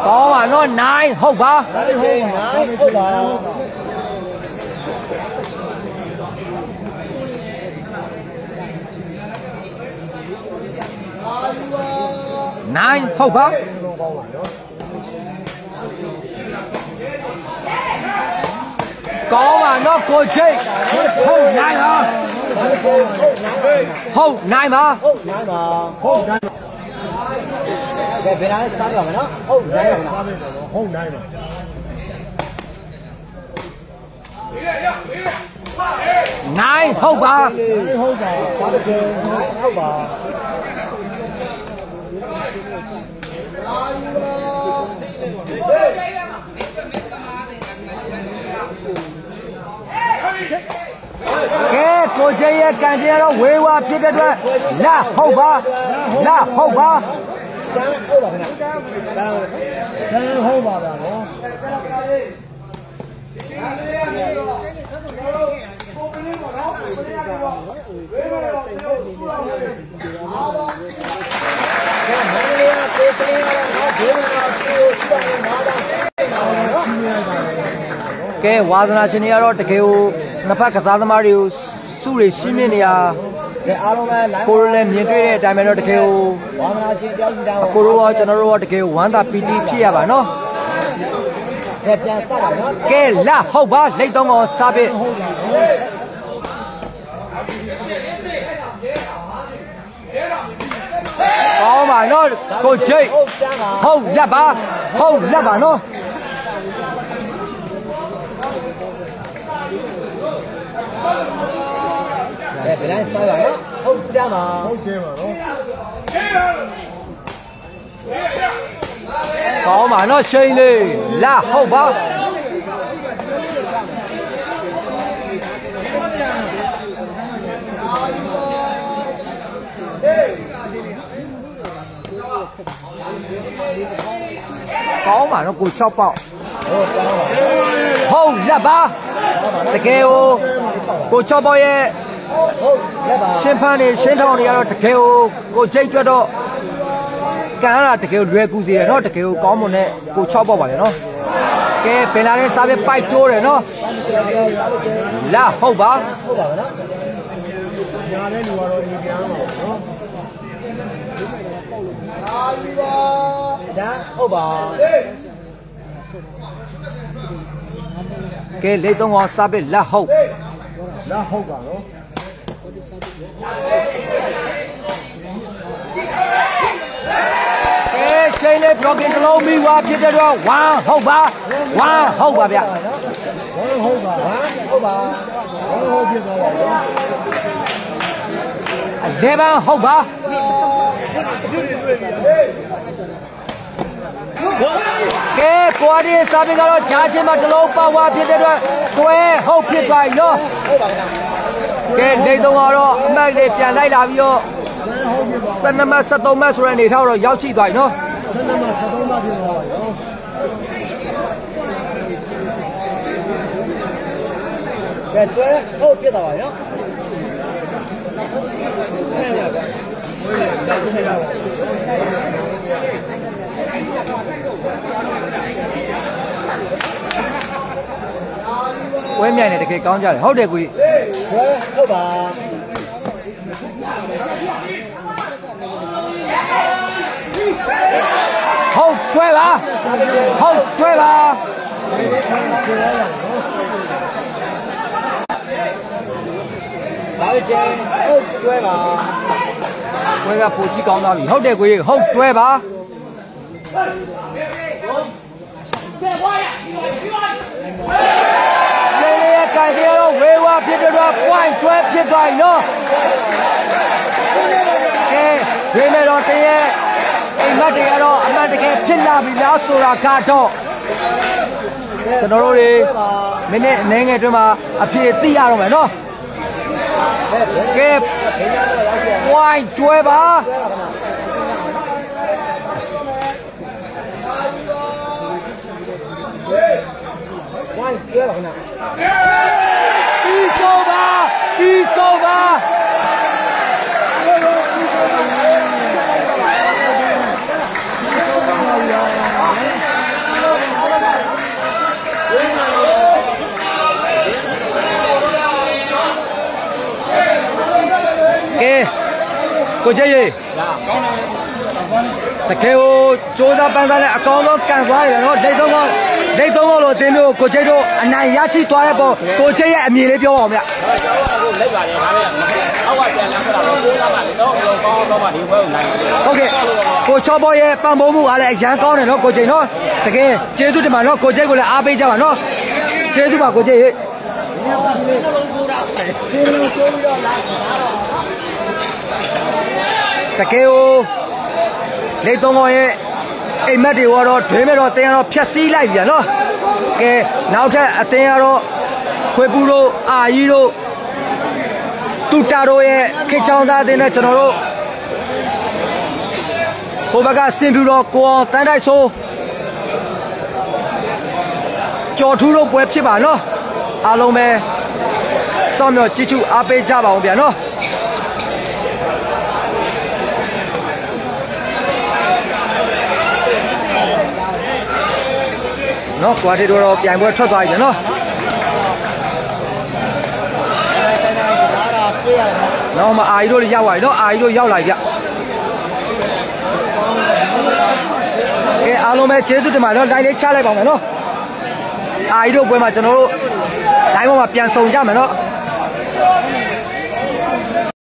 ကောင်းပါနော်နိုင်ဟုတ်ပါသာမချင်းနိုင်ဟုတ်ပါနိုင်ဟုတ်ပါကောင်းပါနော်ကိုချိတ်ဟုတ်နိုင်ပါဟုတ်နိုင်ပါဟုတ်နိုင်ပါဟုတ်နိုင်ပါ ကဲဘယ်နာလေးစားပြပါနော်ဟုတ်နိုင်ပါခင်ဗျာစားလိုက်ပါနော်ဟုတ်နိုင်ပါနိုင်ဟုတ်ပါဟုတ်ပါ သာမချင်းဟုတ်ပါကဲကိုချိတ်ရဲ့ကန်ကျင်ကတော့ဝေးဝါဖြစ်တဲ့အတွက်လာဟုတ်ပါလာဟုတ်ပါကျန်ဟုတ်ပါခင်ဗျာဒါဟုတ်ပါဗျာနော်ကဲမန္တလေးကကိုတရင်ကတော့ဒေဝနာကိုရှိပါတယ်ငါးတော့နော်ကဲဝါသနာရှင်တွေကတော့တကယ်ကို နှစ်ဖက်ကစားသမားတွေကိုစုတွေရှင်းပြနေရကဲအားလုံးပဲ live ကိုရိုလည်းမြင်တွေ့တဲ့အတိုင်းပဲတော့တကယ်ကိုဝါမနာရှင်တယောက်စီတိုင်းကိုရိုရောကျွန်တော်တို့ရောတကယ်ကိုဝမ်းသာပီတိဖြစ်ရပါနော်ကဲပြန်စပါနော်ကဲလာဟုတ်ပါလက်တော့ကောင်စားပစ်ဟုတ်ပါနော်ကောင်းပါနော်ကိုချိတ်ဟုတ်ပြန်ပါဟုတ်လက်ပါဟုတ်လက်ပါနော် အဲဗလိုင်းစားပါနော်ဟုတ်ကြပါဟုတ်ကဲ့ပါနော်ကောင်းပါနော်ရှိန်လေးလာဟုတ်ပါကောင်းပါနော်ကို6ပေါက် ဟုတ်ကောင်းပါဟုတ်လက်ပါတကယ်ကိုကို6ပေါက်ရဲ့ဟုတ်လက်ပါရှင်းဖန်းနေရှင်းထောင်းနေရတော့တကယ်ကိုကိုကြိတ်ကြွတော့ကန်ရတာတကယ်ကိုလွယ်ကူစေတယ်နော်တကယ်ကိုကောင်းမွန်တဲ့ကို6ပေါက်ပါလေနော်ကဲပင်လာတဲ့စားပဲပိုက်တိုးတယ်နော်လာဟုတ်ပါဟုတ်ပါမလားညာတဲ့လူကတော့ဒီပြန်အောင်နော်ဒါဟုတ်ပါ ကဲလေသုံးကောင်စားပဲလာဟုတ်လာဟုတ်ပါနော်ကဲချိန်လေး blocking တစ်လုံးပြီးွားဖြစ်တဲ့တော့1ဟုတ်ပါ1ဟုတ်ပါဗျဘောလုံးဟုတ်ပါဟုတ်ပါဘောလုံးဟုတ်ဖြစ်သွားပါနော်11ဟုတ်ပါ ကဲကွာဒီစားပဲကတော့ဂျာချင်းမှာတစ်လုံးပါဝါဖြစ်တဲ့တော့တွဲဟုတ်ဖြစ်သွားပြီနော်ဟုတ်ပါမလားကဲလေသုံးကတော့အမတ်လေးပြန်လိုက်လာပြီးတော့ဟုတ်ဖြစ်သွား12မှတ်73မှတ်ဆိုတဲ့အနေထားတော့ရောက်ရှိသွားပြီနော်ဆန်းနမ73မှဖြစ်သွားပါနော်ကဲတွဲဟုတ်ဖြစ်သွားပါနော် ဝဲမြိုင်နေတကယ်ကောင်းကြတယ်ဟုတ်တယ်ကိုကြီးတွဲဟုတ်ပါဟုတ်တွဲပါဟုတ်တွဲပါဒါပဲချင်းဟုတ်တွဲပါဝဲကပူကြီးကောင်းသွားပြီဟုတ်တယ်ကိုကြီးဟုတ်တွဲပါ ကျေးရကန်ကြတော့ဝေဝါဖြစ်တော့ point တွဲဖြစ်သွားပြီနော်ကဲဒီမဲ့တော့တည်းရဲ့အိမ်မက်တွေကတော့အမှန်တကယ်ဖြစ်လာပြီလားဆိုတာကတော့ကျွန်တော်တို့တွေမိနစ်အနည်းငယ်အတွင်းမှာအဖြေသိရတော့မယ်နော်ကဲ point တွဲပါ ဝိုင်းတွဲပါခဏပြီးဆုံးပါပြီးဆုံးပါကဲကိုကျရေးတကယ်ကိုစူးစမ်းပန်းစားနဲ့အကောင်းဆုံးကန်သွားရတယ်နော်ဒိတ်သုံးကော င်ဒိတ်သုံးကောင်လို့အတင်းမျိုးကိုကျိတ်တို့အနိုင်ရရှိသွားတဲ့ပုံကိုကျိတ်ရဲ့အမြင်လေးပြောပါဦးဗျလက်ပါတယ်ဒါလည်းအောက်ကပြန်လာတော့ကိုးလာမှတော့ဘလုံးကောင်းတော့မှဒီဘက်ကိုနိုင်တယ်ဟုတ်ကဲ့ကိုချောဘောရဲ့ပံ့ပိုးမှုအားလည်းအရန်ကောင်းတယ်နော်ကိုကျိန်နော်တကယ်ကျေးဇူးတင်ပါနော်ကိုကျိတ်ကိုလည်းအားပေးကြပါနော်ကျေးဇူးပါကိုကျိတ်ရေတကယ်ကိုလေသုံးကောင်ရဲ့ အိမ်မက်တွေကတော့ဒွေးမဲ့တော့တင်းကတော့ဖြက်စီးလိုက်ပြန်နော်ကဲနောက်ထပ်အတင်းကတော့ခွေပူတို့အာကြီးတို့တူတာတို့ရဲ့ခေချောင်းသားအတင်းနဲ့ကျွန်တော်တို့ဟိုဘက်ကစင်ပြူတော့ကိုအောင်တန်းတိုက်ဆိုးကြော်ထူးတို့ပွဲဖြစ်ပါနော်အားလုံးပဲစောင့်မျှော်ကြည့်ချူအားပေးကြပါအောင်ဗျာနော် နော်ကွာတီတို့တော့ပြိုင်ပွဲထွက်သွားပြီဗျာနော်ဆိုင်တိုင်းစားတာပြေးရတယ်နော်မအာကြီးတို့လည်းရောက်သွားပြီနော်အာကြီးတို့ရောက်လာပြီဗျကဲအားလုံးပဲကျေးဇူးတင်ပါတယ်နော်လိုင်းလေးချလိုက်ပါမယ်နော်အာကြီးတို့ပွဲမှာကျွန်တော်တို့လိုင်းပေါ်မှာပြန်ဆောင်ကြမယ်နော်